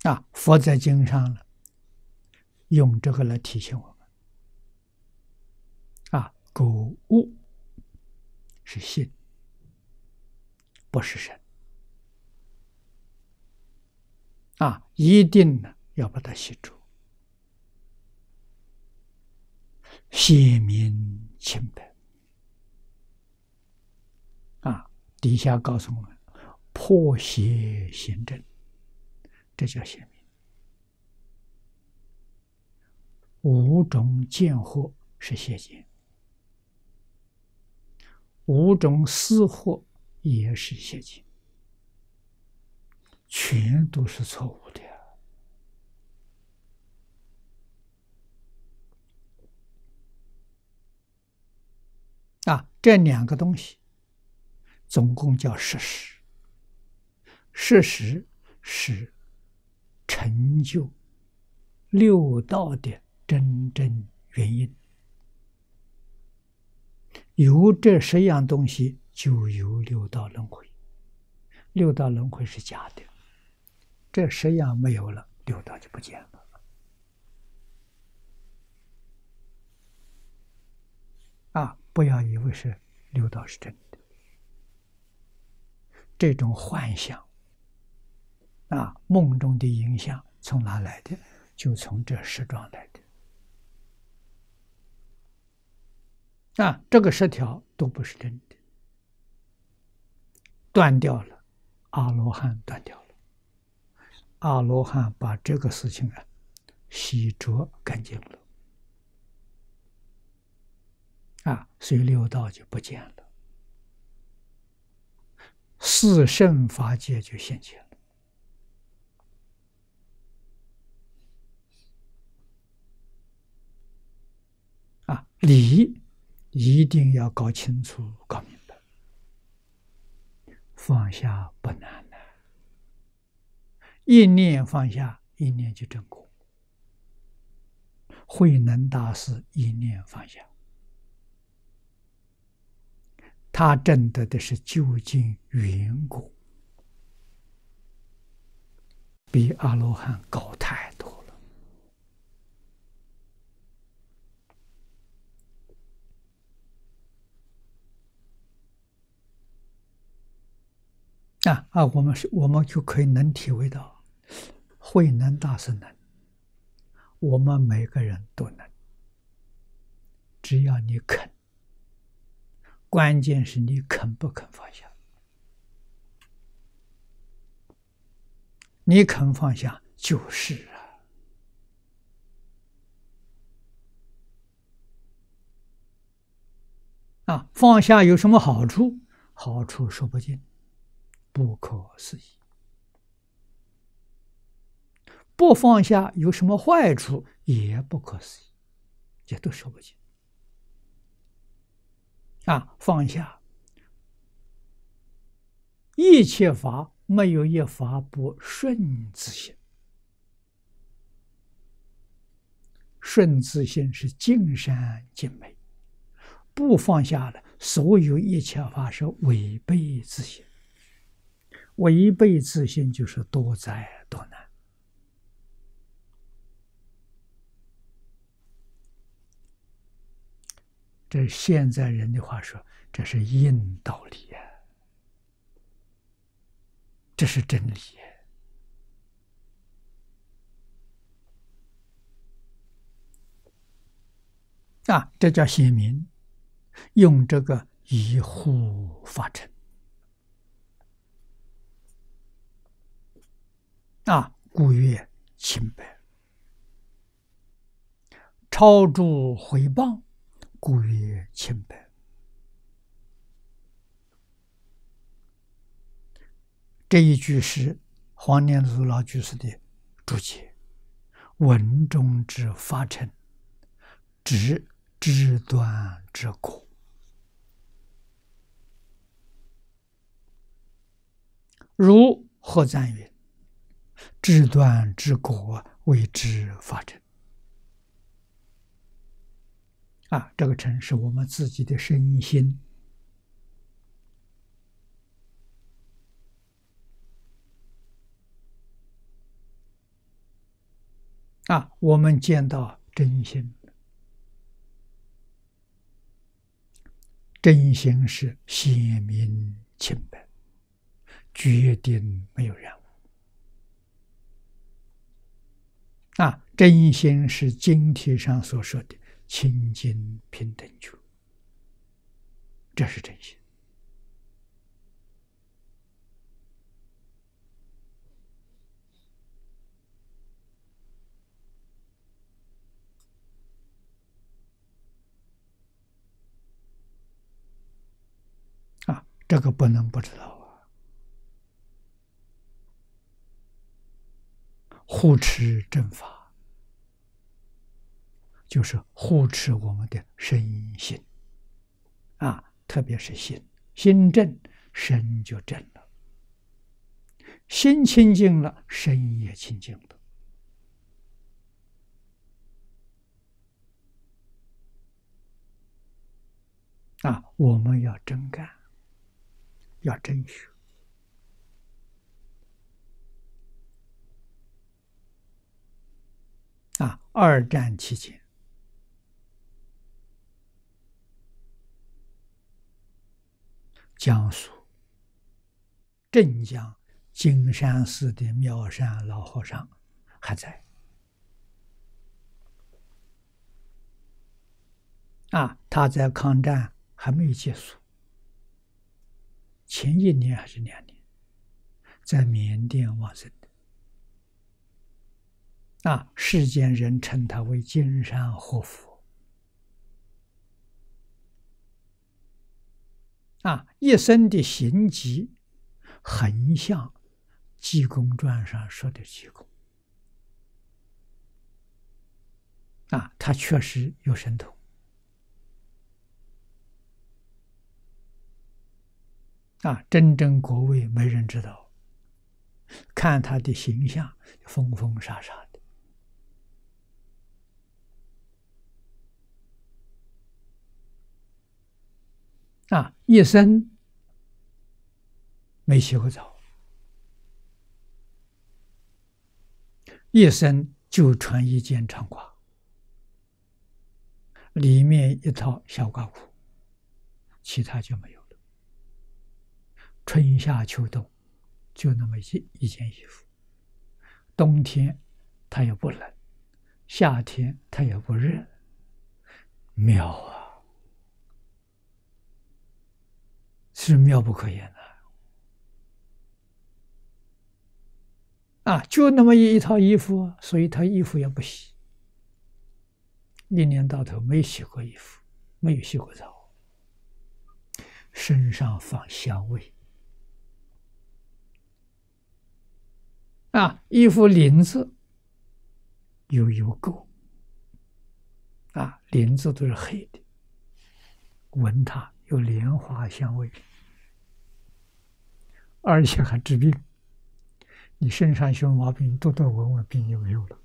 啊，佛在经上了，用这个来提醒我们。啊，购物是心，不是神。啊，一定呢要把它写住，显明清白。啊，底下告诉我们，破邪行正。这叫显明。五种见惑是邪见，五种思惑也是邪见，全都是错误的啊！这两个东西，总共叫事实。事实是。成就六道的真正原因，有这十样东西，就有六道轮回。六道轮回是假的，这十样没有了，六道就不见了。啊，不要以为是六道是真的，这种幻想。啊，梦中的影响从哪来的？就从这十桩来的。啊，这个十条都不是真的，断掉了，阿罗汉断掉了，阿罗汉把这个事情啊洗浊干净了，啊，所以六道就不见了，四圣法界就现前了。理一定要搞清楚、搞明白，放下不难的，一念放下，一念就成功。慧能大师一念放下，他证得的是究竟缘果，比阿罗汉高太多。啊啊！我们是，我们就可以能体会到，慧能大师能，我们每个人都能，只要你肯。关键是你肯不肯放下，你肯放下就是啊！啊，放下有什么好处？好处说不尽。不可思议，不放下有什么坏处？也不可思议，这都说不清。啊，放下，一切法没有一法不顺自性，顺自性是尽善尽美，不放下了，所有一切法是违背自性。违背自信就是多灾多难。这现在人的话说，这是硬道理呀，这是真理啊！这叫显明，用这个以护法尘。啊，故曰清白；超诸回谤，故曰清白。这一句是黄念祖老居士的注解，文中之发成，指枝端之果。如何赞云？志断之果为之发成。啊，这个成是我们自己的身心。啊，我们见到真心，真心是显明清白，决定没有染。啊，真心是经题上所说的清净平等觉，这是真心。啊这个不能不知道啊！护持正法，就是护持我们的身心啊，特别是心，心正，身就正了；心清净了，身也清净了。啊，我们要真干。要真学啊！二战期间，江苏镇江金山寺的妙山老和尚还在啊！他在抗战还没有结束。前一年还是两年，在缅甸往生，啊，世间人称他为金山活佛，啊，一生的行迹很像《济公传》上说的济公，啊，他确实有神通。啊，真正国位没人知道。看他的形象，疯疯傻傻的，啊，一生没洗过澡，一生就穿一件长褂，里面一套小褂裤，其他就没有了。春夏秋冬，就那么一一件衣服。冬天它也不冷，夏天它也不热，妙啊！是妙不可言的啊！就那么一套衣服，所以他衣服也不洗，一年到头没洗过衣服，没有洗过澡，身上放香味。啊，衣服领子有油垢，啊，领子都是黑的，闻它有莲花香味，而且还治病。你身上有毛病，多多闻闻，病就没有了。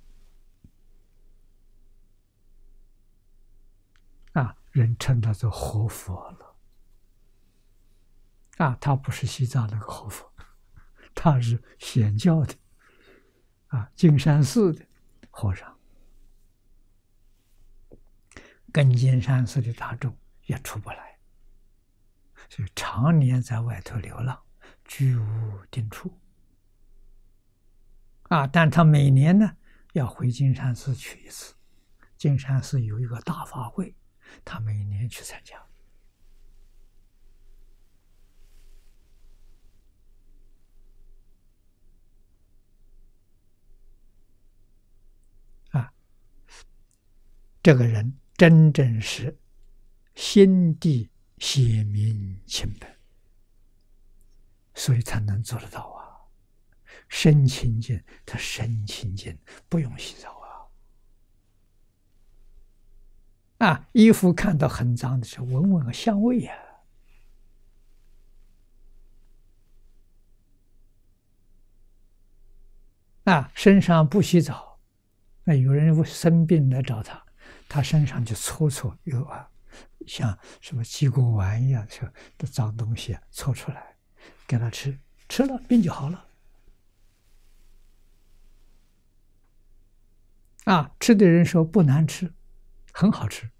啊，人称他做活佛了。啊，他不是西藏那个活佛，他是显教的。啊，金山寺的和尚跟金山寺的大众也出不来，所以常年在外头流浪，居无定处。啊，但他每年呢要回金山寺去一次，金山寺有一个大法会，他每年去参加。啊这个人真正是心地显明清白，所以才能做得到啊！身清净，他身清净，不用洗澡啊！啊，衣服看到很脏的时候，闻闻香味呀！啊，身上不洗澡，那有人生病来找他，他身上就搓搓有啊，像什么鸡公丸一样的脏东西啊搓出来，给他吃，吃了病就好了。啊，吃的人说不难吃，很好吃。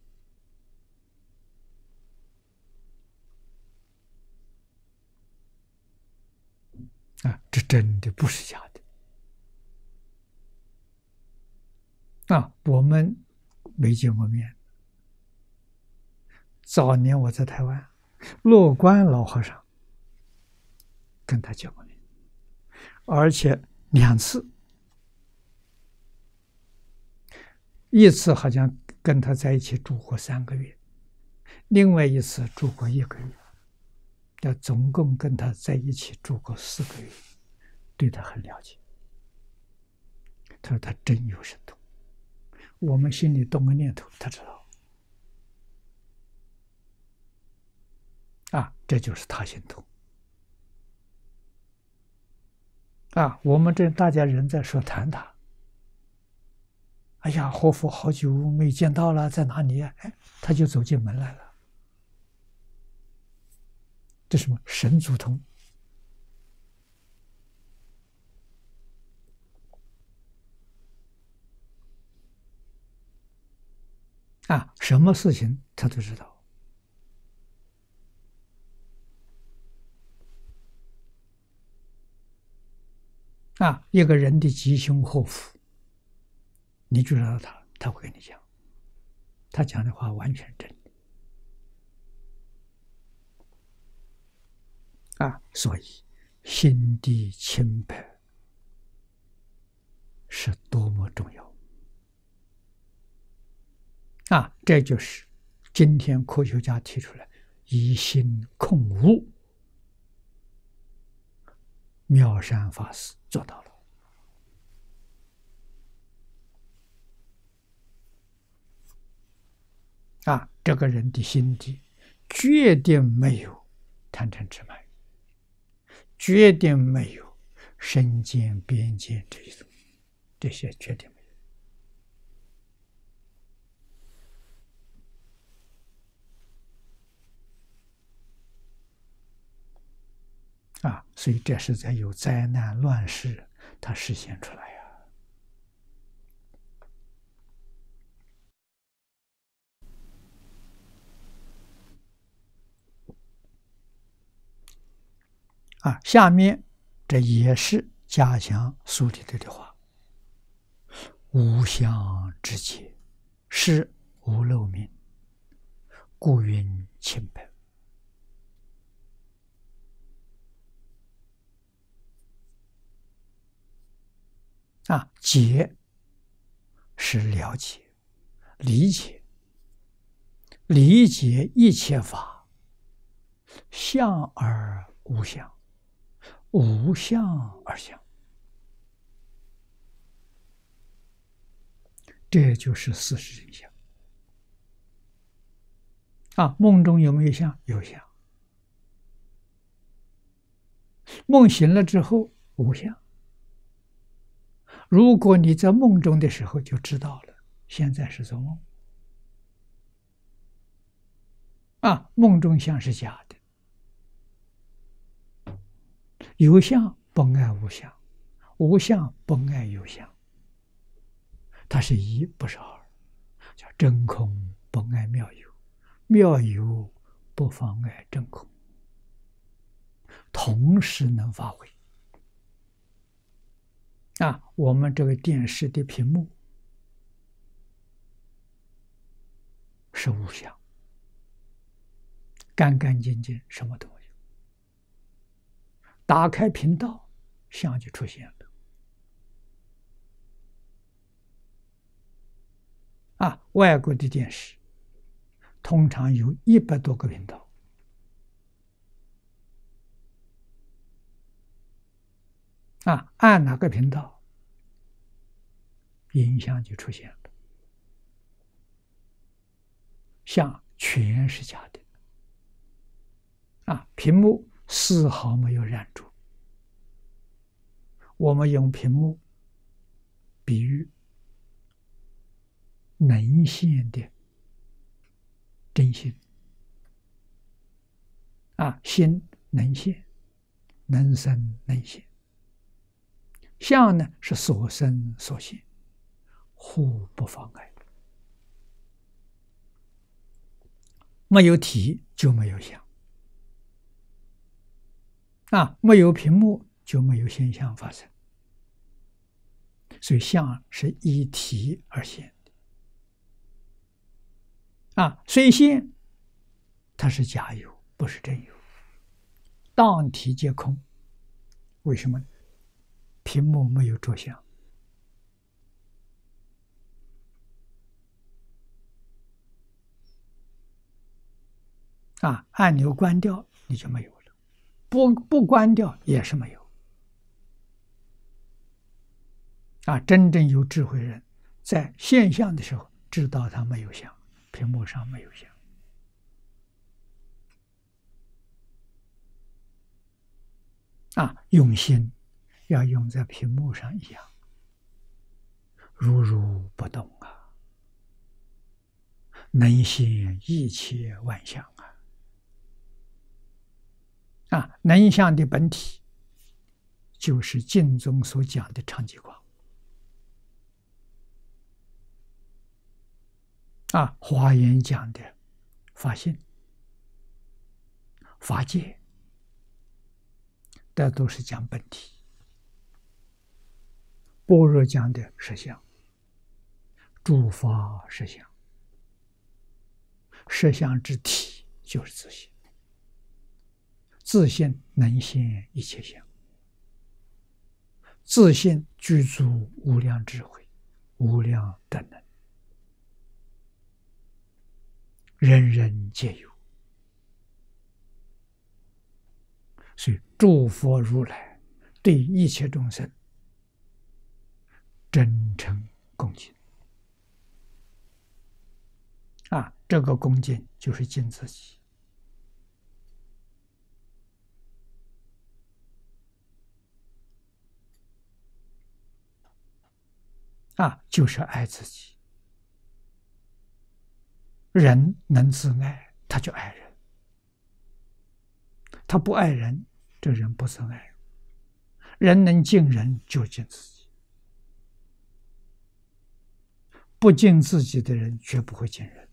啊，这真的不是假的。啊，我们没见过面。早年我在台湾，乐观老和尚跟他见过面，而且两次。一次好像跟他在一起住过三个月，另外一次住过一个月，要总共跟他在一起住过四个月，对他很了解。他说他真有神通，我们心里动个念头，他知道。啊，这就是他心通。啊，我们这大家人在说谈他。哎呀，活佛好久没见到了，在哪里？哎，他就走进门来了。这什么神足通啊？什么事情他都知道啊！一个人的吉凶祸福。你知道他，他会跟你讲，他讲的话完全真的啊！所以心地清白是多么重要啊！这就是今天科学家提出来“一心控无”，妙善法师做到了。啊，这个人的心底绝对没有贪嗔痴慢，绝对没有身见边见这一种，这些决定啊，所以这是在有灾难乱世，它实现出来呀。啊，下面这也是加强苏里德的话：“无相之解，是无漏明，故云清白。”啊，解是了解、理解、理解一切法，相而无相。无相而相，这就是事实真相。啊，梦中有没有相？有相。梦醒了之后无相。如果你在梦中的时候就知道了，现在是做梦。啊，梦中相是假的。有相不爱无相，无相不爱有相。它是一，不是二，叫真空不爱妙有，妙有不妨碍真空，同时能发挥。啊，我们这个电视的屏幕是无相，干干净净，什么都没有。打开频道，相就出现了。啊，外国的电视通常有一百多个频道，啊，按哪个频道，影像就出现了，像全是假的，啊，屏幕。丝毫没有染住。我们用屏幕比喻能现的真心啊，心能现，能生能现。相呢是所生所现，互不妨碍。没有体就没有相，啊，没有屏幕就没有现象发生。所以相是依体而现的，啊，虽现，它是假有，不是真有。当体皆空，为什么？屏幕没有着相，啊，按钮关掉你就没有了，不不关掉也是没有。啊，真正有智慧人，在现象的时候知道它没有相，屏幕上没有相。啊，用心要用在屏幕上一样，如如不动啊，能现一切万象啊！啊，能相的本体就是经中所讲的长吉光。啊，华严讲的法性、法界，这都是讲本体；般若讲的实相，诸法实相，实相之体就是自信，自信能现一切相，自信具足无量智慧、无量德能。人人皆有，所以诸佛如来对一切众生真诚恭敬啊！这个恭敬就是敬自己啊，就是爱自己。人能自爱，他就爱人；他不爱人，这人不自爱。人能敬人，就敬自己；不敬自己的人，绝不会敬人。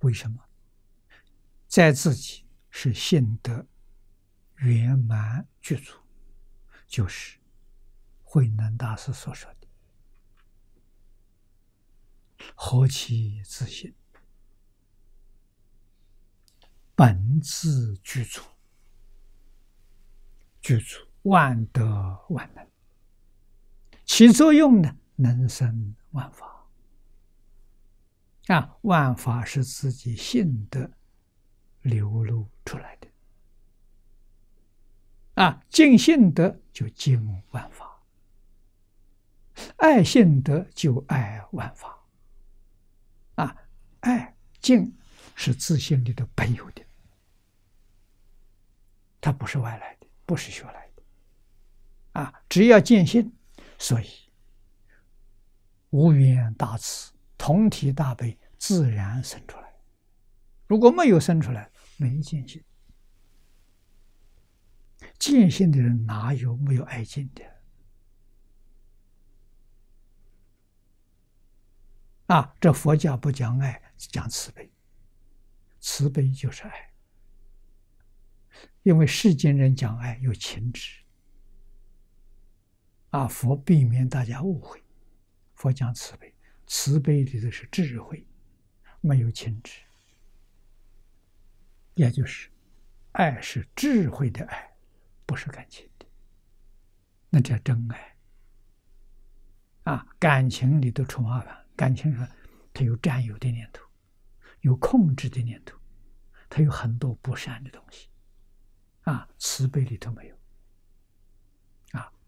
为什么？在自己是性德圆满具足，就是慧能大师所说的。何其自信，本自具足，具足万德万能，起作用呢，能生万法。啊，万法是自己性德流露出来的。啊，尽性德就尽万法，爱性德就爱万法。啊，爱敬是自信里的本有的，它不是外来的，不是学来的。啊，只要见性，所以无缘大慈、同体大悲自然生出来。如果没有生出来，没见性，见性的人哪有没有爱敬的？啊，这佛教不讲爱，讲慈悲。慈悲就是爱，因为世间人讲爱有情执。啊，佛避免大家误会，佛讲慈悲，慈悲里头是智慧，没有情执，也就是爱是智慧的爱，不是感情的，那叫真爱。啊，感情里头出麻烦。感情上，他有占有的念头，有控制的念头，他有很多不善的东西，啊，慈悲里头没有，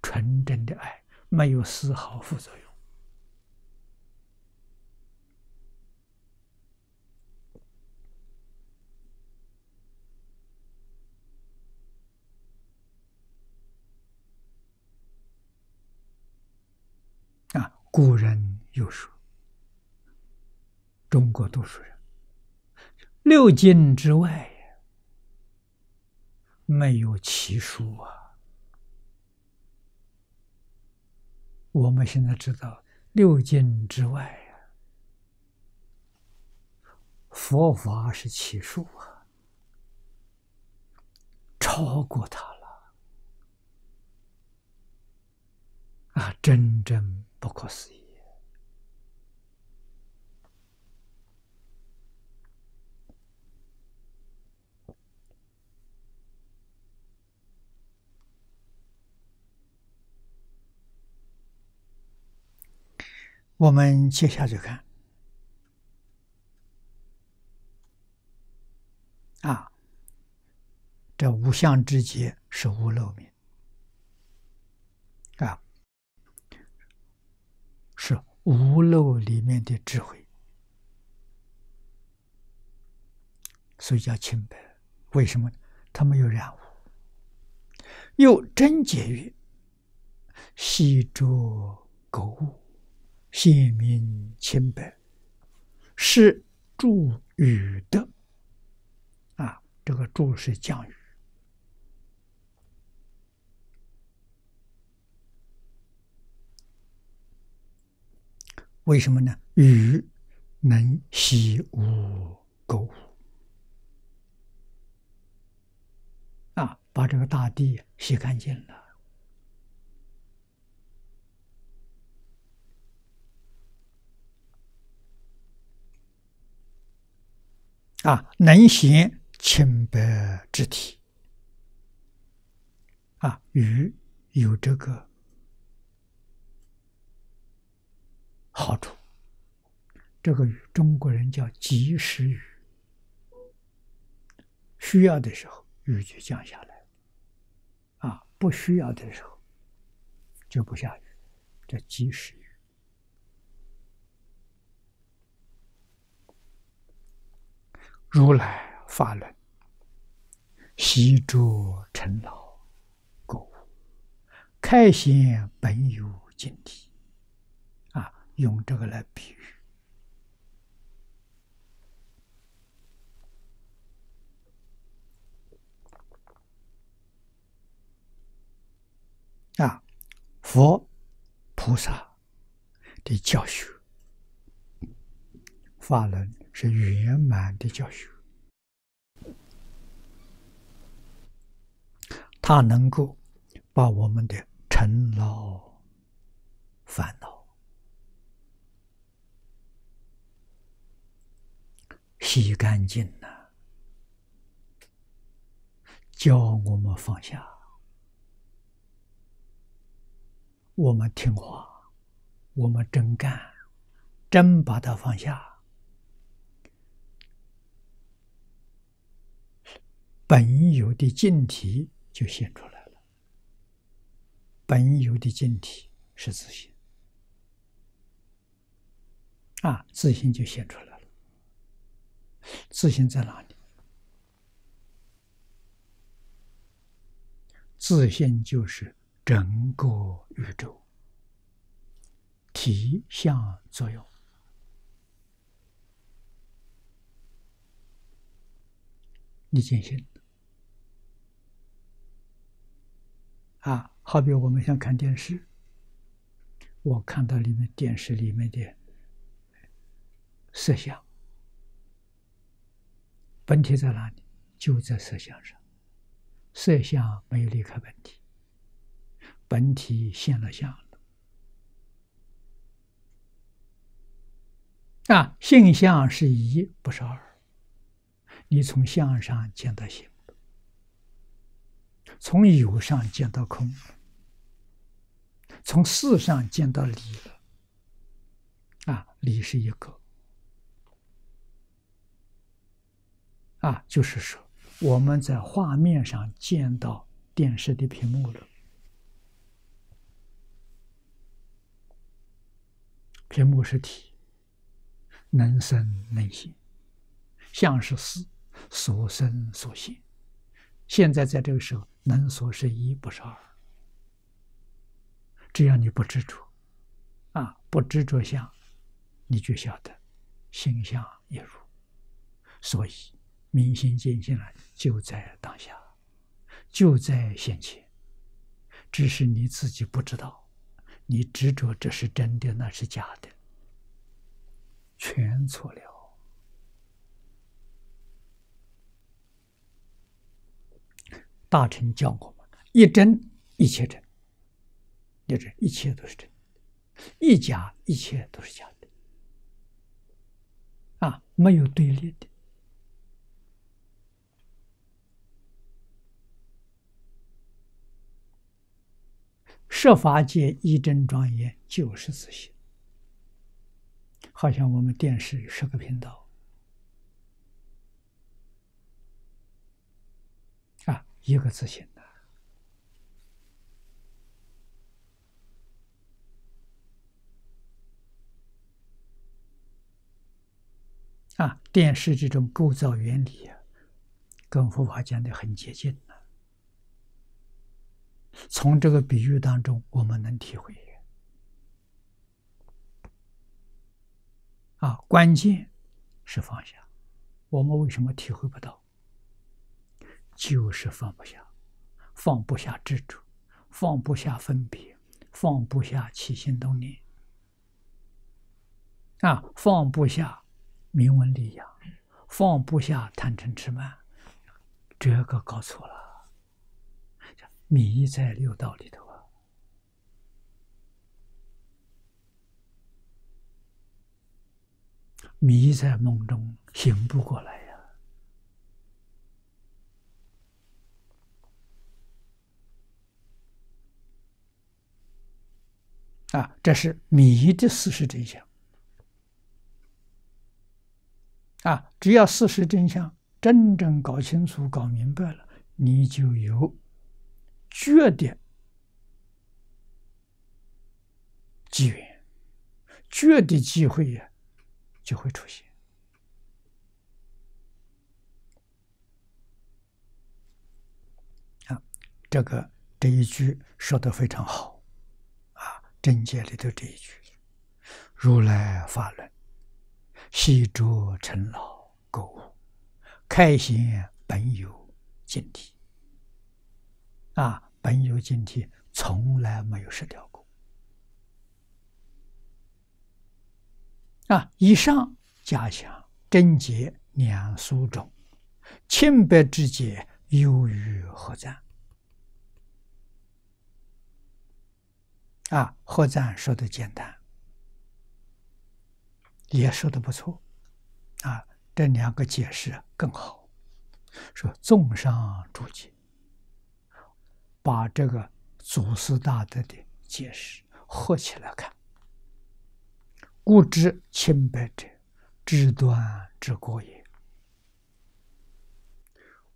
纯真的爱没有丝毫副作用，啊古人有说，中国读书人，六经之外没有奇书啊。我们现在知道，六经之外呀，佛法是奇数啊，超过它了啊，真正不可思议。我们接下去看啊，这五相之劫是无漏名啊，是无漏里面的智慧，所以叫清白。为什么？他没有染污，又真解曰：细浊垢物。显明清白，是助雨的啊！这个助是降雨，为什么呢？雨能洗污垢啊，把这个大地洗干净了。啊，能显清白之体，啊，雨有这个好处。这个雨，中国人叫及时雨，需要的时候雨就降下来，啊，不需要的时候就不下雨，叫及时雨。如来法轮，悉诸尘劳垢，开显本有净体。啊，用这个来比喻。啊，佛菩萨的教学，法轮。是圆满的教学，它能够把我们的尘劳烦恼洗干净了，教我们放下，我们听话，我们真干，真把它放下。本有的净体就现出来了。本有的净体是自信，啊，自信就现出来了。自信在哪里？自信就是整个宇宙体相作用。你坚信？啊，好比我们想看电视，我看到里面电视里面的摄像，本体在哪里？就在摄像上，摄像没有离开本体，本体现了相。啊，性相是一，不是二。你从相上见到性。从有上见到空，从事上见到理了，啊，理是一个，啊，就是说我们在画面上见到电视的屏幕了，屏幕是体，能生能现，相是事，所生所现。现在在这个时候，能所是一，不是二。只要你不执着，啊，不执着相，你就晓得心相一如。所以明心见性了，就在当下，就在现前，只是你自己不知道，你执着这是真的，那是假的，全错了。大臣教我们：一真，一切真；一真，一切都是真；一假，一切都是假的。啊，没有对立的。设法界一真庄严，就是自信。好像我们电视十个频道。一个自信的啊，电视这种构造原理啊，跟佛法讲的很接近。从这个比喻当中，我们能体会啊，关键是放下。我们为什么体会不到？就是放不下，放不下执着，放不下分别，放不下起心动念，啊，放不下名闻利养，放不下贪嗔痴慢，这个搞错了，迷在六道里头啊，迷在梦中醒不过来。啊，这是迷的事实真相。啊，只要事实真相真正搞清楚、搞明白了，你就有绝的机缘，绝的机会呀，就会出现。啊，这个这一句说的非常好。正解里头这一句：“如来法轮，悉诸尘劳垢物，开显本有净体。”啊，本有净体从来没有失掉过。啊，以上加强贞洁两书中，清白之节，优于何在？啊，何赞说的简单，也说的不错，啊，这两个解释更好。说纵上注解，把这个祖师大德的解释合起来看，故知清白者，知端之过也；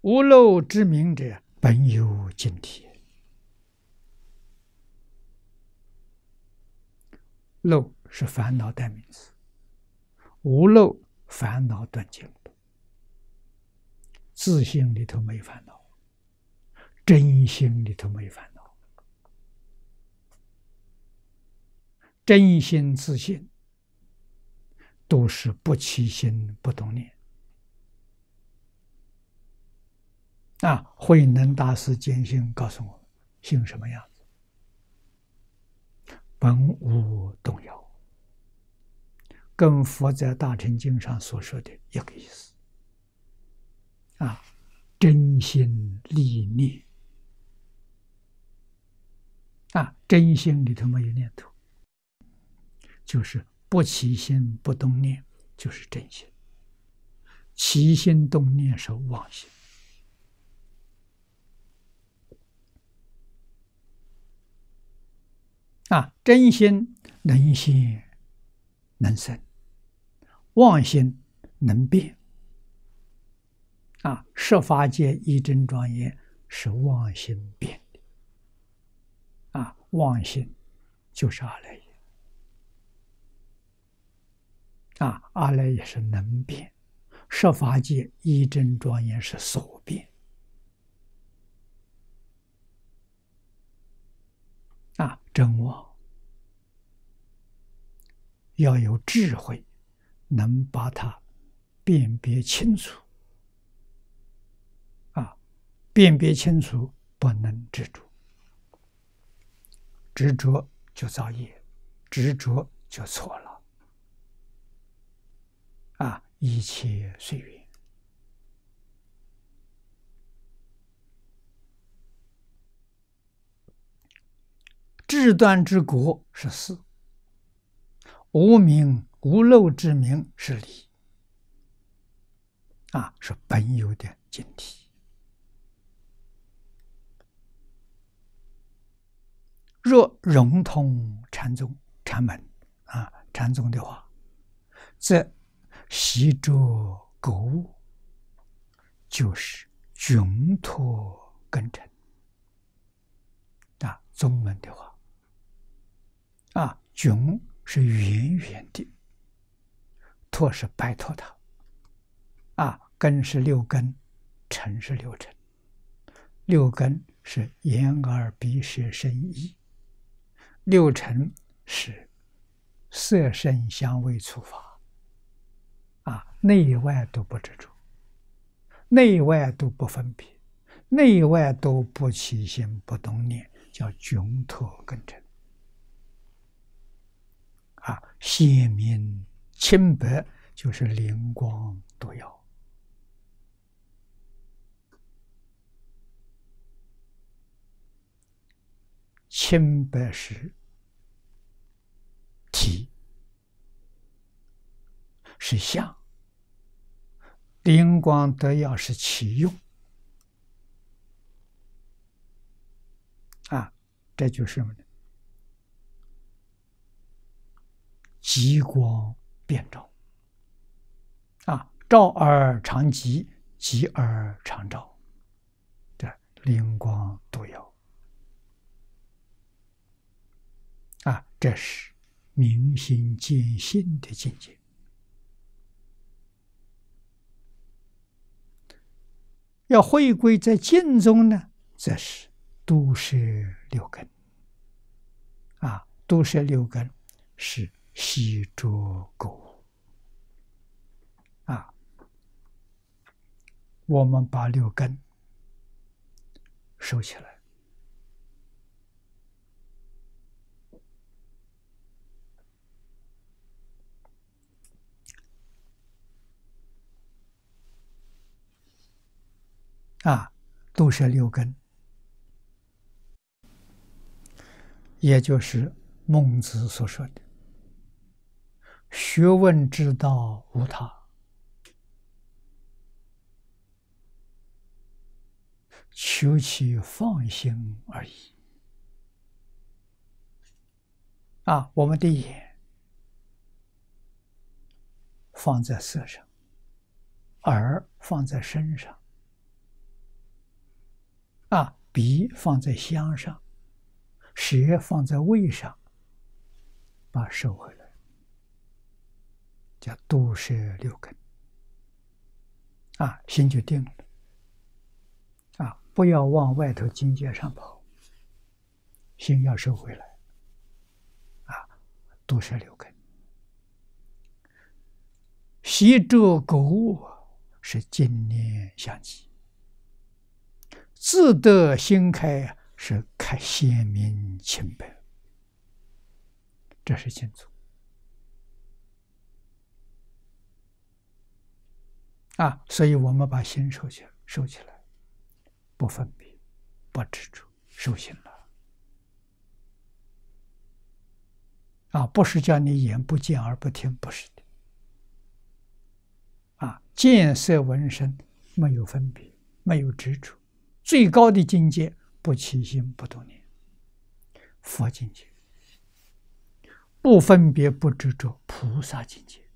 无漏之明者，本有净体。漏是烦恼代名词，无漏烦恼断尽了，自信里头没烦恼，真心里头没烦恼，真心自信都是不起心不动念。啊，慧能大师坚信告诉我们，心什么样子？本无动摇，跟佛在大乘经上所说的一个意思。啊，真心立念，啊，真心里头没有念头，就是不起心不动念，就是真心；起心动念是妄心。啊，真心能现能生，妄心能变。啊，设法界一真庄严是妄心变的。啊，妄心就是阿赖耶。啊，阿赖耶是能变，设法界一真庄严是所变。啊，真妄要有智慧，能把它辨别清楚。啊，辨别清楚，不能执着，执着就造业，执着就错了。啊，一切随缘。至端之国是四，无名无漏之名是理，啊，是本有的境体。若融通禅宗禅门啊，禅宗的话，则习着格物，就是窘脱根尘啊，宗门的话。窘是远远的，脱是摆脱它。啊，根是六根，尘是六尘。六根是眼耳鼻舌身意，六尘是色声香味触法。啊，内外都不执着，内外都不分别，内外都不起心不动念，叫窘脱根尘。啊，鲜明清白就是灵光独耀。清白是体，是相；灵光得耀是其用。啊，这就是什么呢？极光遍照，啊，照而常极，极而常照，这灵光独耀，啊，这是明心见性的境界。要回归在静中呢，则是都摄六根，啊，都摄六根是。习着垢啊！我们把六根收起来啊，都是六根，也就是孟子所说的。学问之道无他，求其放心而已。啊，我们的眼放在色上，耳放在身上，啊，鼻放在香上，舌放在味上，把收回来。叫都摄六根，啊，心就定了，啊，不要往外头境界上跑，心要收回来，啊，都摄六根，习着觉悟是经念相继，自得心开是开显明清白，这是清楚。啊，所以我们把心收起来，收起来，不分别，不执着，收心了。啊，不是叫你眼不见而不听，不是的。啊，见色闻声没有分别，没有执着，最高的境界不起心不动念，佛境界，不分别不执着，菩萨境界。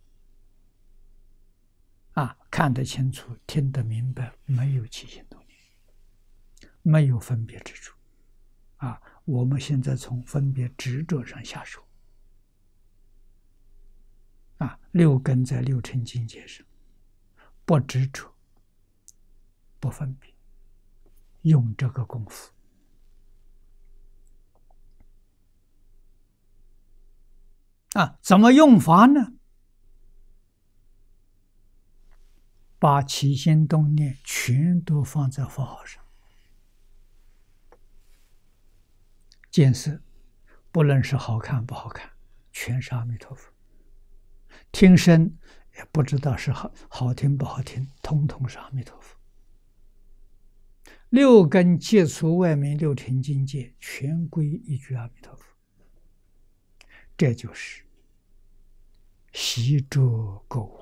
啊，看得清楚，听得明白，没有起心动念，没有分别之处。啊，我们现在从分别执着上下手。啊，六根在六尘境界上，不执着，不分别，用这个功夫，啊，怎么用法呢？把起心动念全都放在佛号上，见色，不论是好看不好看，全是阿弥陀佛；听声，也不知道是好好听不好听，通通是阿弥陀佛。六根接触外面六尘境界，全归一句阿弥陀佛。这就是习着垢，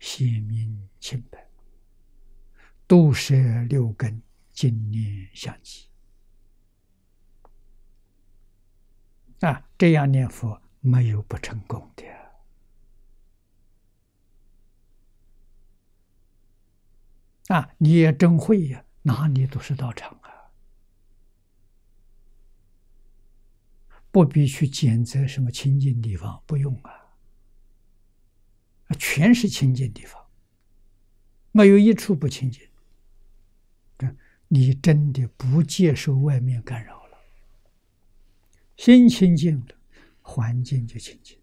显明清白，度舍六根，经念相继。啊，这样念佛没有不成功的。啊，你也真会呀，哪里都是道场啊。不必去拣择什么清净地方，不用啊，全是清净地方，没有一处不清净。你真的不接受外面干扰了，心清净了，环境就清净，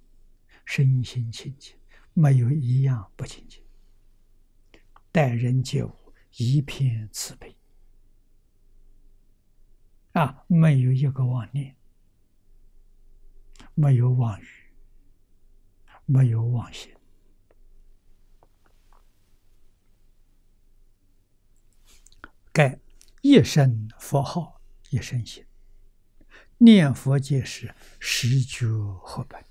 身心清净，没有一样不清净。待人接物一片慈悲，啊，没有一个妄念。没有妄语，没有妄心，该一声佛号一声心，念佛皆是十觉合本，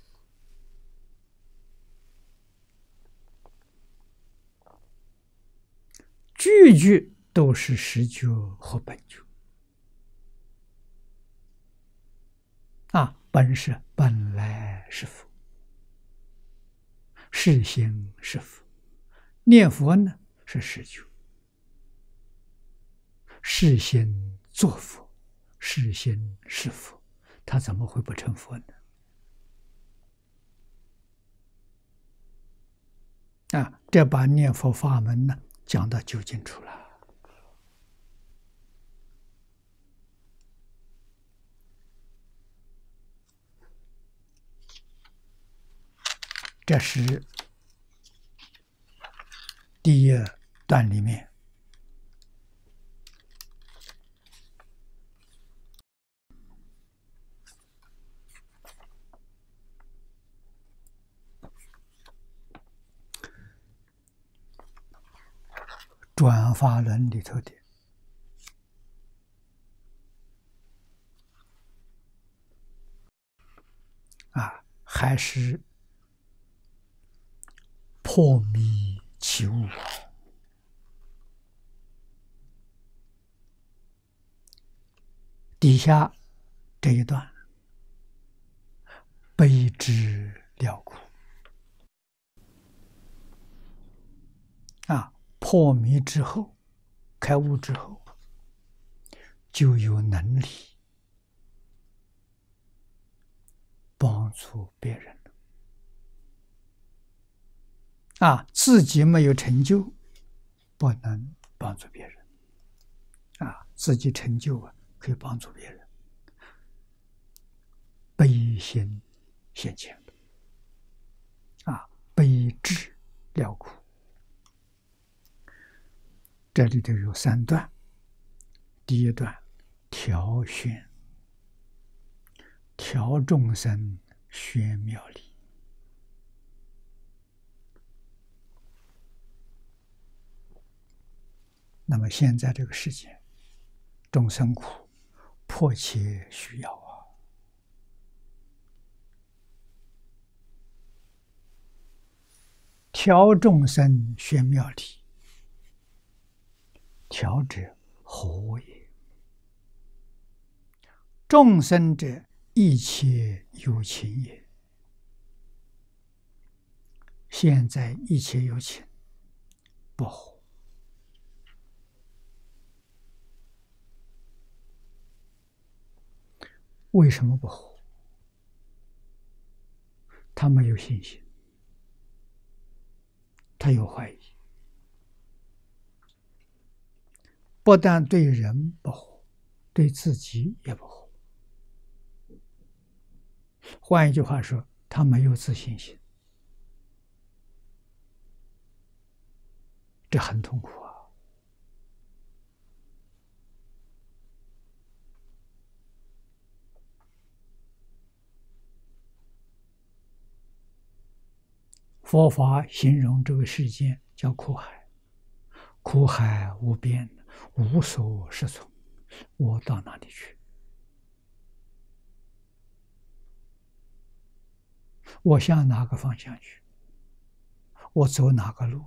句句都是十觉合本觉。啊，本是本来是佛，是心是佛，念佛呢是十九，是心作佛，是心是佛，他怎么会不成佛呢？啊，这把念佛法门呢讲到究竟处了。这是第一段里面转发轮里头的啊，还是。破迷起悟，底下这一段悲之了苦啊！破迷之后，开悟之后，就有能力帮助别人。啊，自己没有成就，不能帮助别人。啊，自己成就啊，可以帮助别人。悲心现前，啊，悲智了苦。这里头有三段，第一段调选，调众生宣妙理。那么现在这个世界，众生苦，迫切需要啊！调众生宣妙理，调者何也？众生者，一切有情也。现在一切有情不和。为什么不活？他没有信心，他有怀疑，不但对人不好，对自己也不好。换一句话说，他没有自信心，这很痛苦啊！佛法形容这个世界叫苦海，苦海无边，无所适从，我到哪里去？我向哪个方向去？我走哪个路？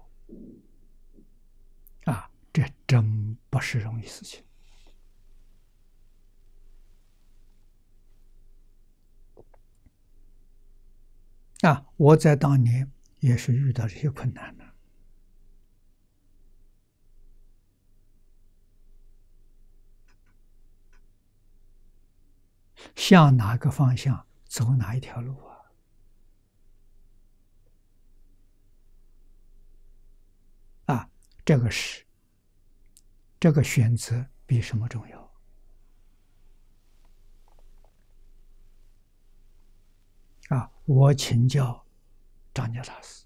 啊，这真不是容易事情。啊，我在当年也是遇到这些困难的，向哪个方向走哪一条路啊？这个是，这个选择比什么重要？啊！我请教张家大师，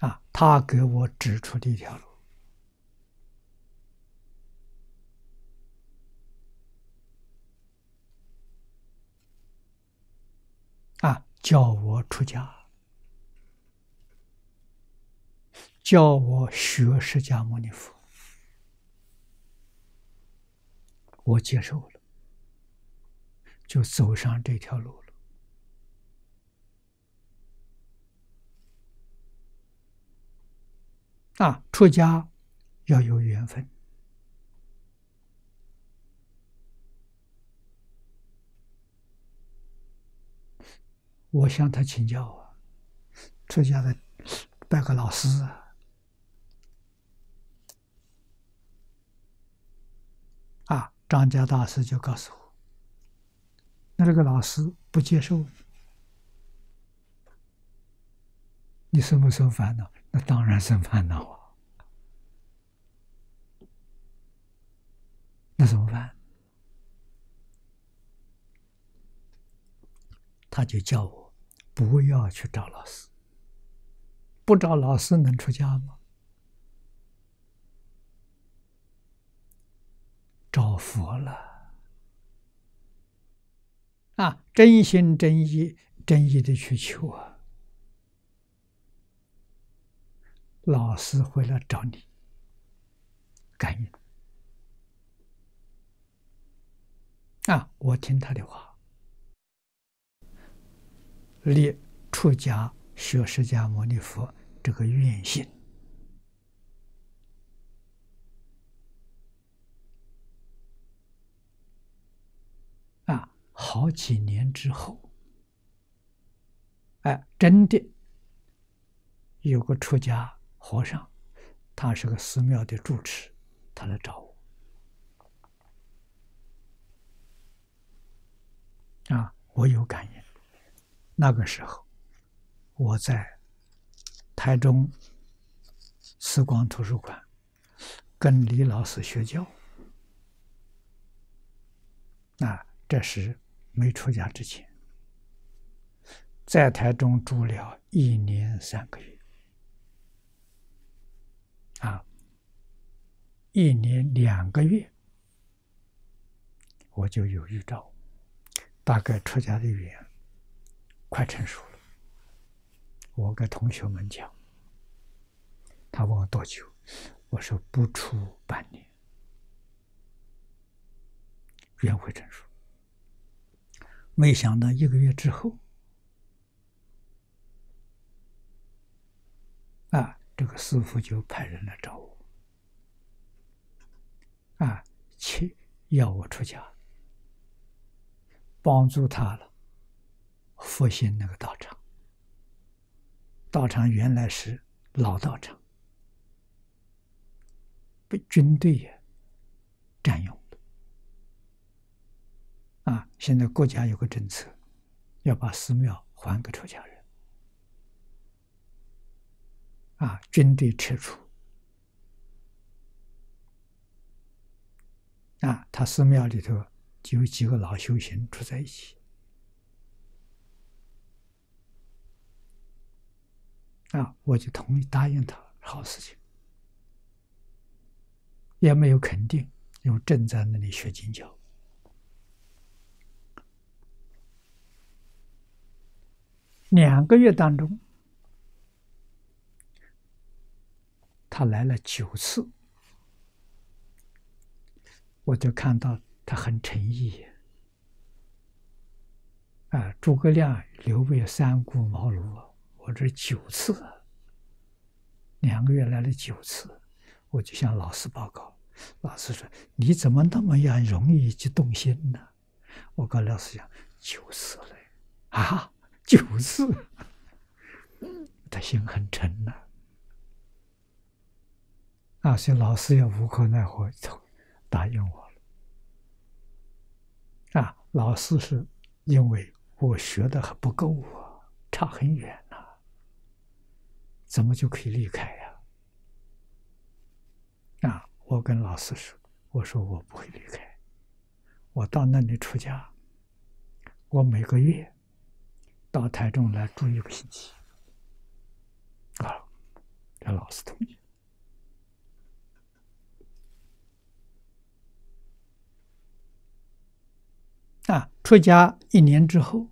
啊，他给我指出的一条路，啊，叫我出家。叫我学释迦牟尼佛，我接受了，就走上这条路了。啊，出家要有缘分。我向他请教啊，出家的拜个老师啊。张家大师就告诉我：“那这个老师不接受，你生不生烦恼？那当然生烦恼啊！那怎么办？他就叫我不要去找老师，不找老师能出家吗？”找佛了啊！真心真意真意的去求啊！老师回来找你，感应啊！我听他的话，立出家学释迦牟尼佛这个愿心啊。好几年之后，哎，真的有个出家和尚，他是个寺庙的住持，他来找我。啊，我有感应。那个时候，我在台中慈光图书馆跟李老师学教。啊，这时。没出家之前，在台中住了一年三个月，啊，一年两个月，我就有预兆，大概出家的缘快成熟了。我跟同学们讲，他问我多久，我说不出半年，缘会成熟。没想到一个月之后，啊，这个师傅就派人来找我，啊，去要我出家，帮助他了，复兴那个道场。道场原来是老道场，被军队也占用了。啊！现在国家有个政策，要把寺庙还给出家人。啊，军队撤出。啊，他寺庙里头就有几个老修行住在一起，啊，我就同意答应他，好事情，也没有肯定，因为正在那里学经教。两个月当中，他来了九次，我就看到他很诚意。啊，诸葛亮、刘备、三顾茅庐，我这九次，两个月来了九次，我就向老师报告。老师说：“你怎么那么样容易就动心呢？”我跟老师讲：“九次了，啊。”九次，他心很沉呐，啊，所以老师也无可奈何，就答应我了。啊，老师是因为我学的还不够啊，差很远，怎么就可以离开呀？啊，我跟老师说，我说我不会离开，我到那里出家，我每个月。到台中来住一个星期，啊，这老师同意。啊，出家一年之后，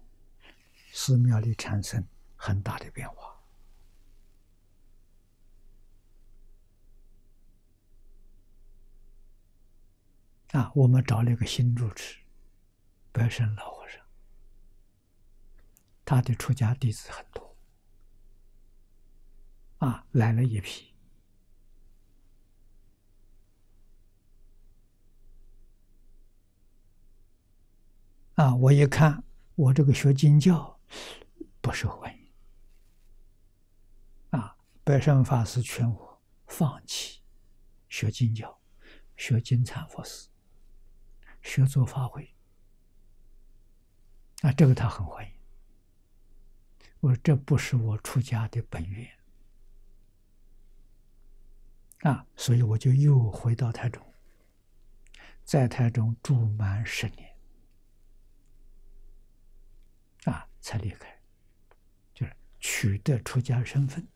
寺庙里产生很大的变化。啊，我们找了一个新住持，白身老和尚。他的出家弟子很多，啊，来了一批，啊，我一看，我这个学经教不受欢迎，啊，白山法师劝我放弃学经教，学金蝉佛师，学做发挥，啊，这个他很欢迎。我说这不是我出家的本愿。啊，所以我就又回到台中，在台中住满十年。啊，才离开，就是取得出家身份，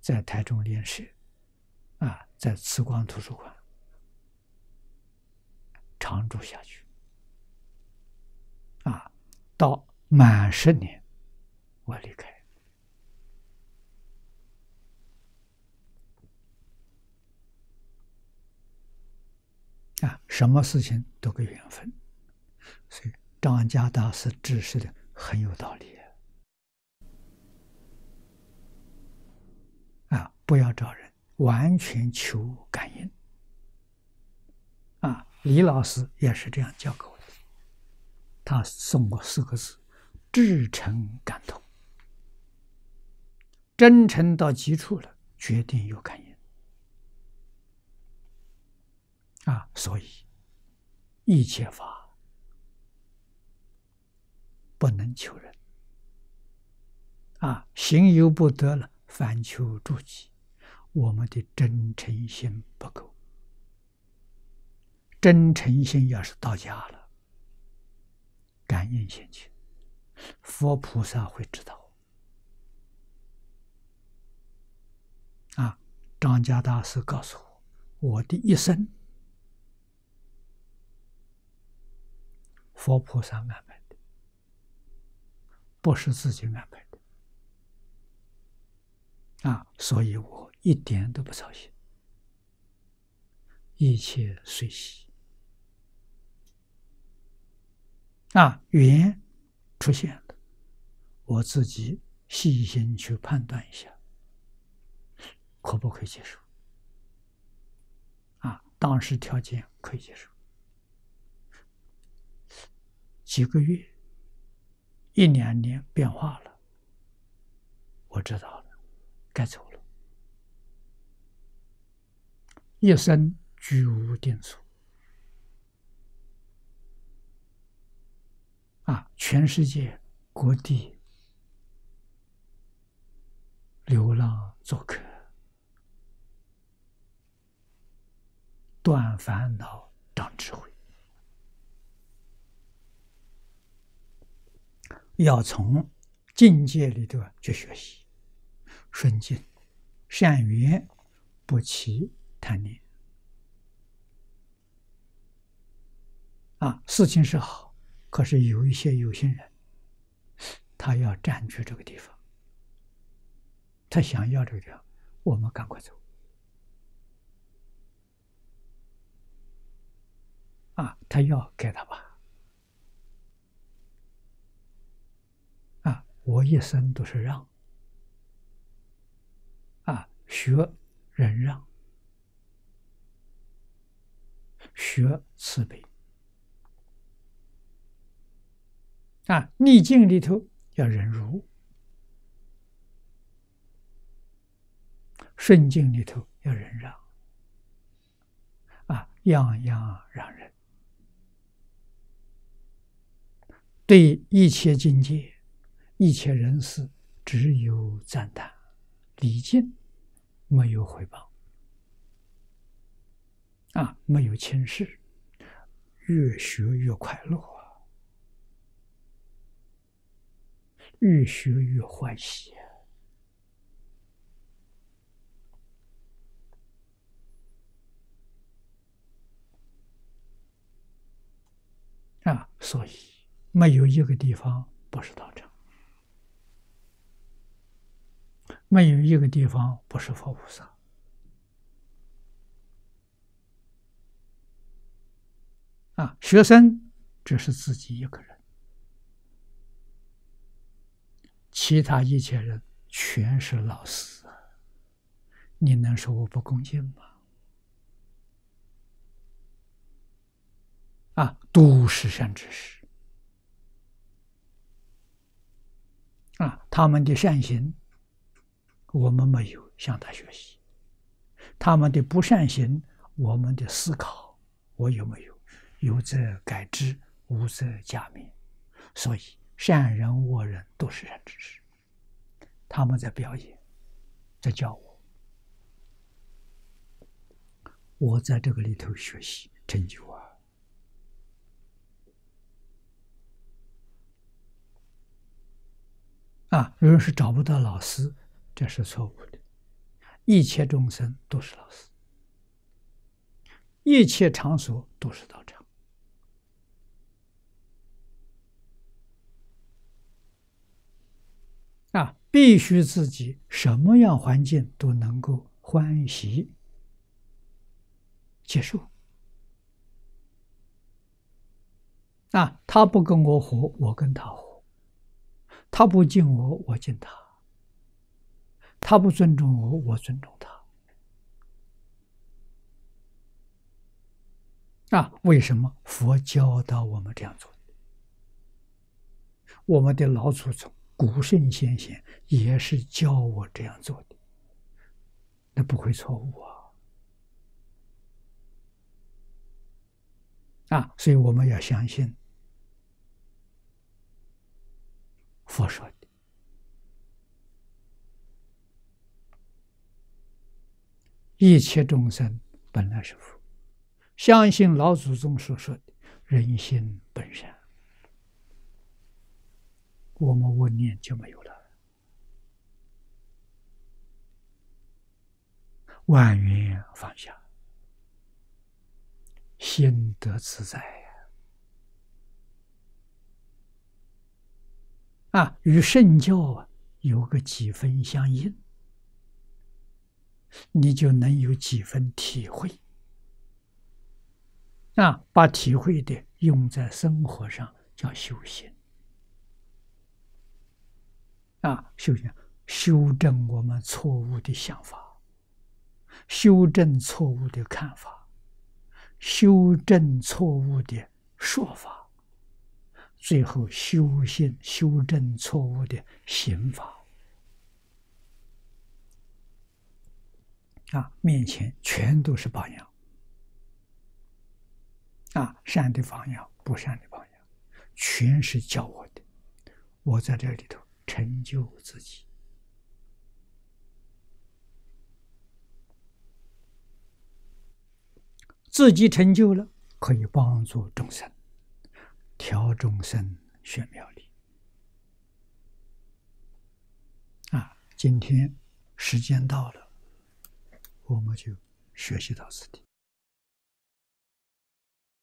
在台中练社啊，在慈光图书馆常住下去啊，到满十年。我离开啊，什么事情都跟缘分，所以张家大师指示的很有道理啊！不要找人，完全求感应！李老师也是这样教给我的，他送我四个字：至诚感通。真诚到极处了，决定有感应啊！所以一切法不能求人啊，行有不得了，反求诸己。我们的真诚心不够，真诚心要是到家了，感应现前，佛菩萨会知道。啊，张家大师告诉我，我的一生，佛菩萨安排的，不是自己安排的。啊，所以我一点都不操心，一切随喜。啊，缘出现了，我自己细心去判断一下。可不可以接受？啊，当时条件可以接受。几个月、一两年变化了，我知道了，该走了。一生居无定所，啊，全世界各地流浪做客。断烦恼，长智慧，要从境界里头去学习，顺境，善缘不起贪念。啊，事情是好，可是有一些有心人，他要占据这个地方，他想要这个地方，我们赶快走。啊，他要给他吧。啊，我一生都是让。啊，学忍让，学慈悲。啊，逆境里头要忍辱，顺境里头要忍让。啊，样样让人。对一切境界、一切人事，只有赞叹、礼敬，没有回报。啊，没有轻视，越学越快乐，越学越欢喜。啊，所以。没有一个地方不是道场，没有一个地方不是佛菩萨。啊，学生只是自己一个人，其他一切人全是老师。你能说我不恭敬吗？啊，都是善知识。啊，他们的善行，我们没有向他学习；他们的不善行，我们的思考，我有没有？有则改之，无则加勉。所以，善人恶人都是善知识，他们在表演，在教我，我在这个里头学习成就啊。啊，人是找不到老师，这是错误的。一切众生都是老师，一切场所都是道场。啊，必须自己什么样环境都能够欢喜接受。啊，他不跟我活，我跟他活。他不敬我，我敬他；他不尊重我，我尊重他。啊，为什么佛教导我们这样做？我们的老祖宗、古圣先贤也是教我这样做的，那不会错误啊！啊，所以我们要相信。佛说的，一切众生本来是佛，相信老祖宗所说的“人心本善”，我们问念就没有了，万缘放下，心得自在。啊，与圣教有个几分相应，你就能有几分体会。啊，把体会的用在生活上，叫修行。啊，修行，修正我们错误的想法，修正错误的看法，修正错误的说法。最后修行、修正错误的刑法啊，面前全都是榜样啊，善的榜样、不善的榜样，全是教我的。我在这里头成就自己，自己成就了，可以帮助众生。调众生玄妙理啊！今天时间到了，我们就学习到此地。